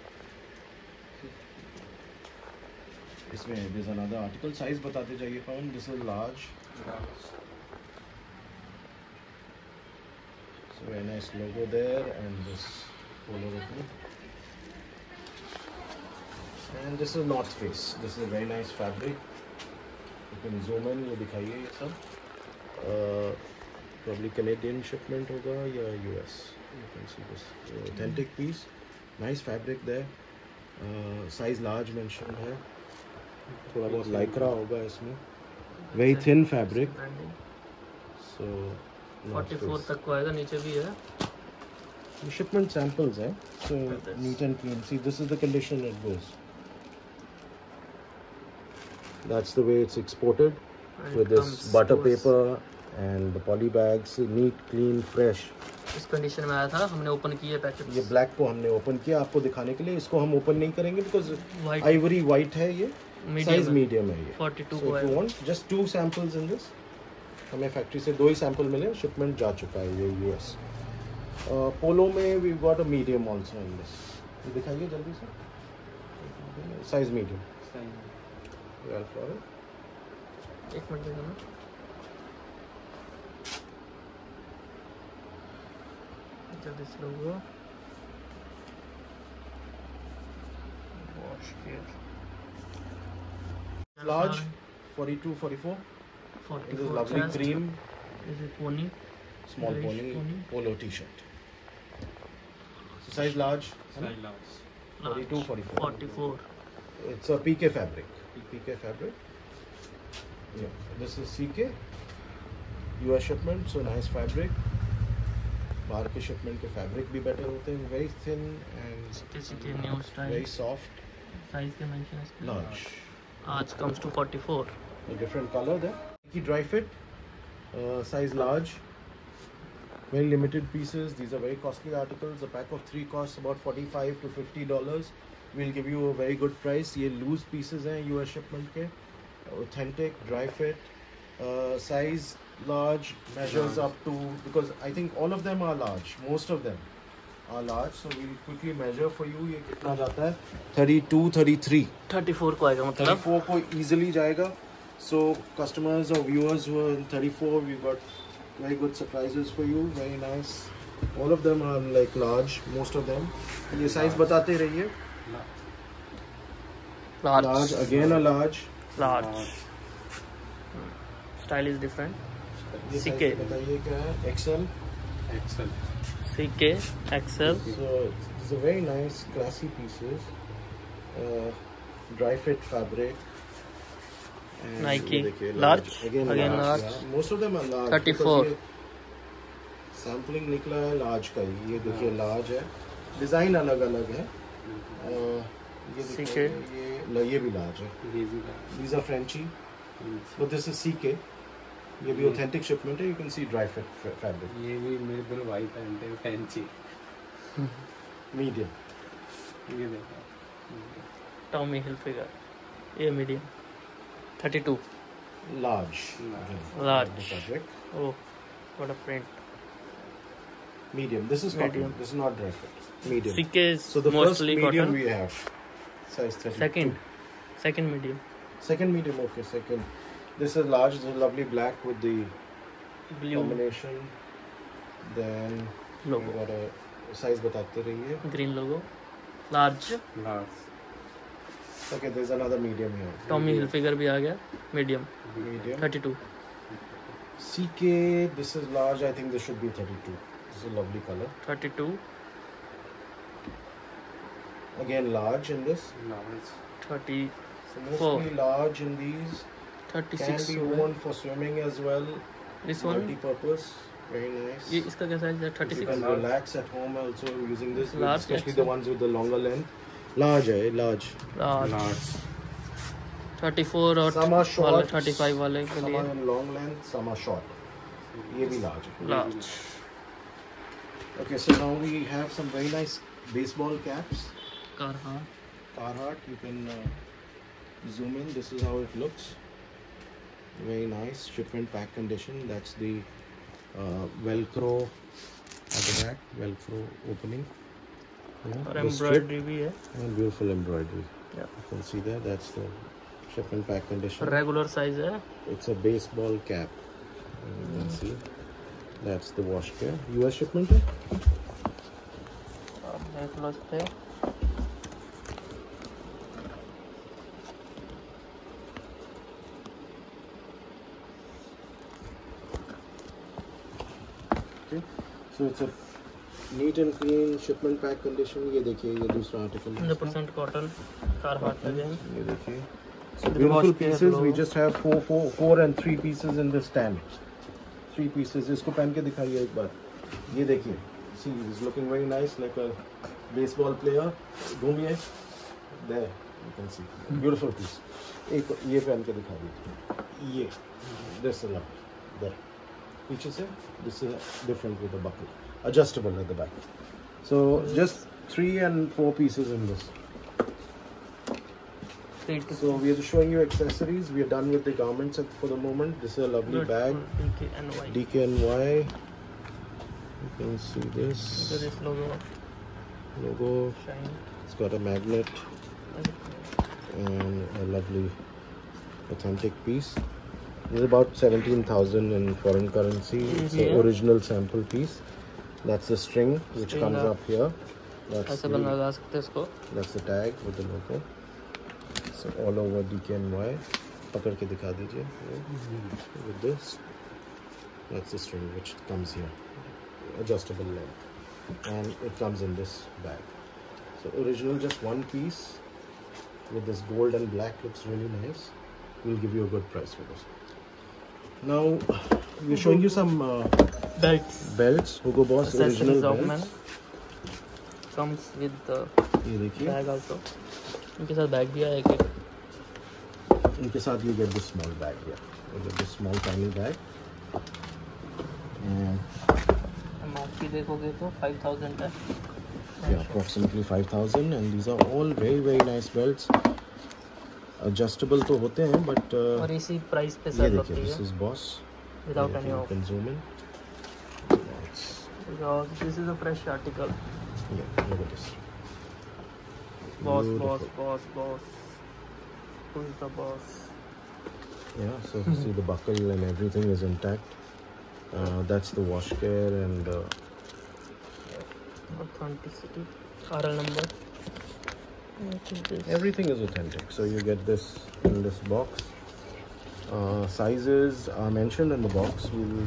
इसमें there's another article size बताते जाइए पवन Large. so very nice logo there and this polo written and this is North Face this is a very nice fabric you can zoom in ये दिखाइए ये सब uh, probably Canadian shipment होगा या US you can see this So, authentic piece nice fabric there uh, है थोड़ा बहुत lycra होगा इसमें thin fabric so North 44 तक को आएगा नीचे भी है shipment samples eh so Look at this. neat and clean see this is the condition it goes that's the way it's exported And with it this butter paper and the poly bags neat clean fresh इस condition में आया था हमने open किए packet ये black को हमने open किया आपको दिखाने के लिए इसको हम ओपन नहीं करेंगे बिकॉज़ आइवरी वाइट है ये साइज़ मीडियम है। ये। 42 So if you want just two samples in this हमें फैक्ट्री से दो ही सैंपल मिले शिपमेंट जा चुका है ये यूएस पोलो में we got a medium also in this दिखाइए जल्दी से। साइज़ मीडियम रैल्फ लॉरेन एक मिनट देना। जल्दी से logo wash care large 42 44 this is lovely cream Is it pony? small pony, pony. polo t-shirt size large है? Size large. 42, 44. 44. It's a PK fabric. PK fabric. Yeah, this is CK. US shipment, so nice fabric. बाहर के shipment के fabric भी better होते हैं very thin and किसी के new very style soft, size के मेंशन है आज कम्स टू 44 डिफरेंट कलर है dry fit size large very limited pieces these are very costly articles pack of 3 cost about 45 to 50 dollars will give you very good price ये loose pieces हैं US shipment के. Authentic dry fit size large measures up because I think all of them are large most of them are large. So we'll quickly measure for you. ये कितना जाता है? 32, 33. 34 को आएगा मतलब 34 को easily जाएगा so customers or viewers who are in 34 we got very good surprises for you very nice all of them are like large most of them ये size बताते रहिए large large again a large large style is different. बताइए क्या है XL Excel. के XL so these are very nice classy pieces uh, dry fit fabric And Nike. देखिए, Large? again, Again large, large. yeah. most of them are large 34. Sampling निकला है large का ही ये देखिए लार्ज है डिज़ाइन अलग अलग है अह, ये देखिए CK. ये भी लार्ज है large. These are Frenchie but this is C K ये भी ये- ऑथेंटिक शिपमेंट है you can see dry fabric ये भी मेरे दोनों भाई पहनते हैं फैंसी मीडियम ये देखो टॉमी हिलफिगर ये medium 32 large Large. Fabric oh what a print medium this is Medium. cotton this is not dry fit medium C K so the first mostly medium cotton we have size 32 second second medium second medium okay second this is large this is lovely black with the blue combination then we logo got a size बताते रहिए green logo large large. okay there's another medium here Tommy Hilfiger भी आ गया medium medium 32 CK this is large I think this should be 32 this is a lovely color 32 again large in this Large. 30 so mostly large in these Can be worn for swimming as well this one multi-purpose very nice ये इसका क्या size है you 36 can relax at home also using this Large, especially the ones with the longer length large है large large Large. 34 और वाले short 35 वाले के some लिए are in long length some are short ये भी large है large okay so now we have some very nice baseball caps हाँ Carhartt you can uh, zoom in this is how it looks very nice shipment pack condition. That's the uh, velcro at the back velcro opening. Yeah, embroidery and beautiful embroidery. Yeah. You can see that. That's the shipment pack condition. Regular size it's a baseball cap. You mm. can hmm. see. That's the wash care us shipment hai? पे okay so it's a neat and clean shipment pack condition ये देखिए ये दूसरा है 100% cotton car हाथ लगे हैं ये देखिए so beautiful care pieces we logo. just have four four four and three pieces in this stand three pieces इसको पहन के दिखाइए एक बार ये देखिए see he's looking very nice like a baseball player घूमिए there you can see beautiful piece एक ये पहन के दिखा दीजिए ये this is there पीछे से this is different with the buckle adjustable at the back so just three and four pieces in this Three to so we are just showing you accessories we are done with the garments at, for the moment this is a lovely bag DKNY. DKNY you can see this Look at this logo. logo Shine. it's got a magnet and a lovely authentic piece this is about 17,000 in foreign currency it's an Yeah. original sample piece that's the string which String comes up. up here that's ऐसे the, बन लगा सकते हैं इसको that's the tag with the logo so all over DKNY पकड़ के दिखा दीजिए with this that's the string which comes here adjustable length and it comes in this bag so original just one piece with this gold and black looks really nice we'll give you a good price for this now we're showing you some uh, belts belts Hugo Boss original accessories of man belts comes with the ये देखिए bag also इनके साथ bag भी आया एक एक इनके साथ you get this small bag here you get this small tiny bag and MRP देखोगे तो 5000 है yeah, approximately 5000 and these are all very very nice belts adjustable तो होते हैं but uh, और इसी प्राइस पे ये सेल देखिए होती this है is Boss without Yeah, any you of can zoom in That's, because this is a fresh article yeah look at this Boss Beautiful. Boss Boss Boss who is the boss yeah so you see the buckle and everything is intact uh, that's the wash care and uh, authenticity RL number what is this everything is authentic. So you get this in this box. Uh, sizes are mentioned in the box. We'll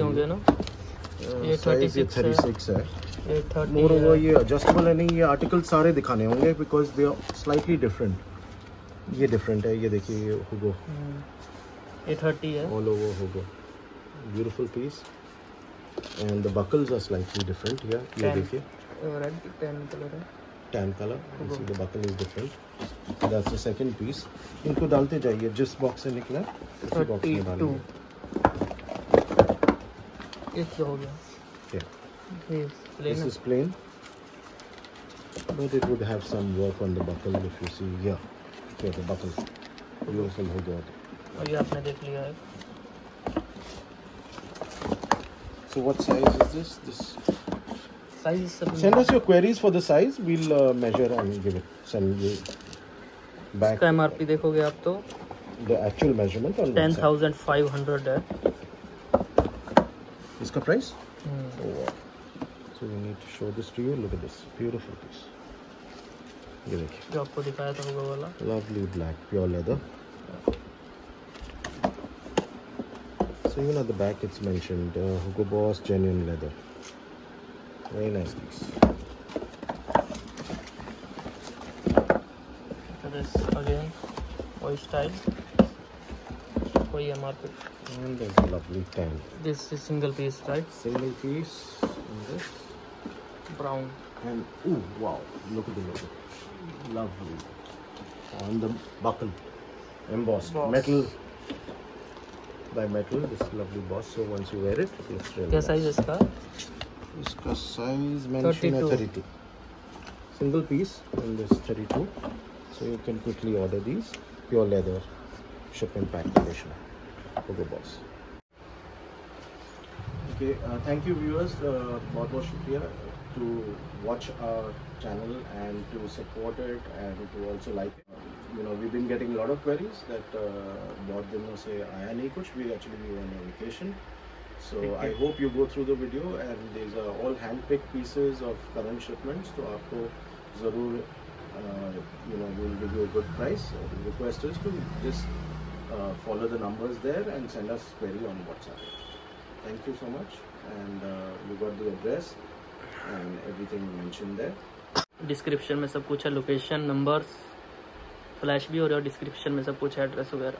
होंगे you. ना? Uh, ये size ये 36 है। 36 ये 30 मोर over ये adjustable है नहीं ये आर्टिकल सारे दिखाने होंगे because they are slightly different ये डिफरेंट है ये देखिए ये हुगो ये 30 है। All over Hugo beautiful piece and the buckles are slightly different here. ये देखिए। रेड टेन कलर है। tan color you Hugo. see the buckle is different that's the second piece इनको डालते जाइए जिस बॉक्स से निकला उसी बॉक्स में 32 डालिए एक जो हो गया Yeah. ये this plain is plain but it would have some work on the buckle if you see here here the buckle beautiful Hugo और ये आपने देख लिया है So what size is this? This. Size सब Send us your queries for the size. We'll uh, measure and give it. Send you back इसका MRP देखोगे आप तो the actual measurement on ten WhatsApp. Thousand five hundred है इसका price? Hmm, Oh, wow. So we need to show this to you. Look at this beautiful piece. ये देखिए जो आपको दिखाया था होगा वाला lovely black pure leather. So even at the back it's mentioned uh, Hugo Boss genuine leather. Very nice piece. at this again, white style, Korea market. And there's a lovely tan. This is single piece, right? Single piece. And this brown. And oh wow, look at the logo. Lovely. On the buckle, embossed Boss. metal by metal. This lovely boss. So once you wear it, it looks really. Yes, nice. I just got. इसका size mentioned 32. 32. Single piece in this 32. So you can quickly order these. Pure leather, ship and pack condition. Hugo Boss. Okay, uh, thank you viewers. Uh, बहुत बहुत शुक्रिया to watch our channel and to support it and to also like it. You know, we've been getting a lot of queries that uh, बहुत दिनों से आया नहीं कुछ. We actually we were on a vacation. So I hope you go through the video and these are all hand-picked pieces of current shipments. तो आपको ज़रूर uh, you know we'll give you a good price. Uh, the request is to just uh, follow the numbers there and send us query on WhatsApp. Thank you so much and uh, you got the address and everything mentioned there. Description में सब कुछ है location numbers flash भी हो रहा है description में सब कुछ है एड्रेस वगैरह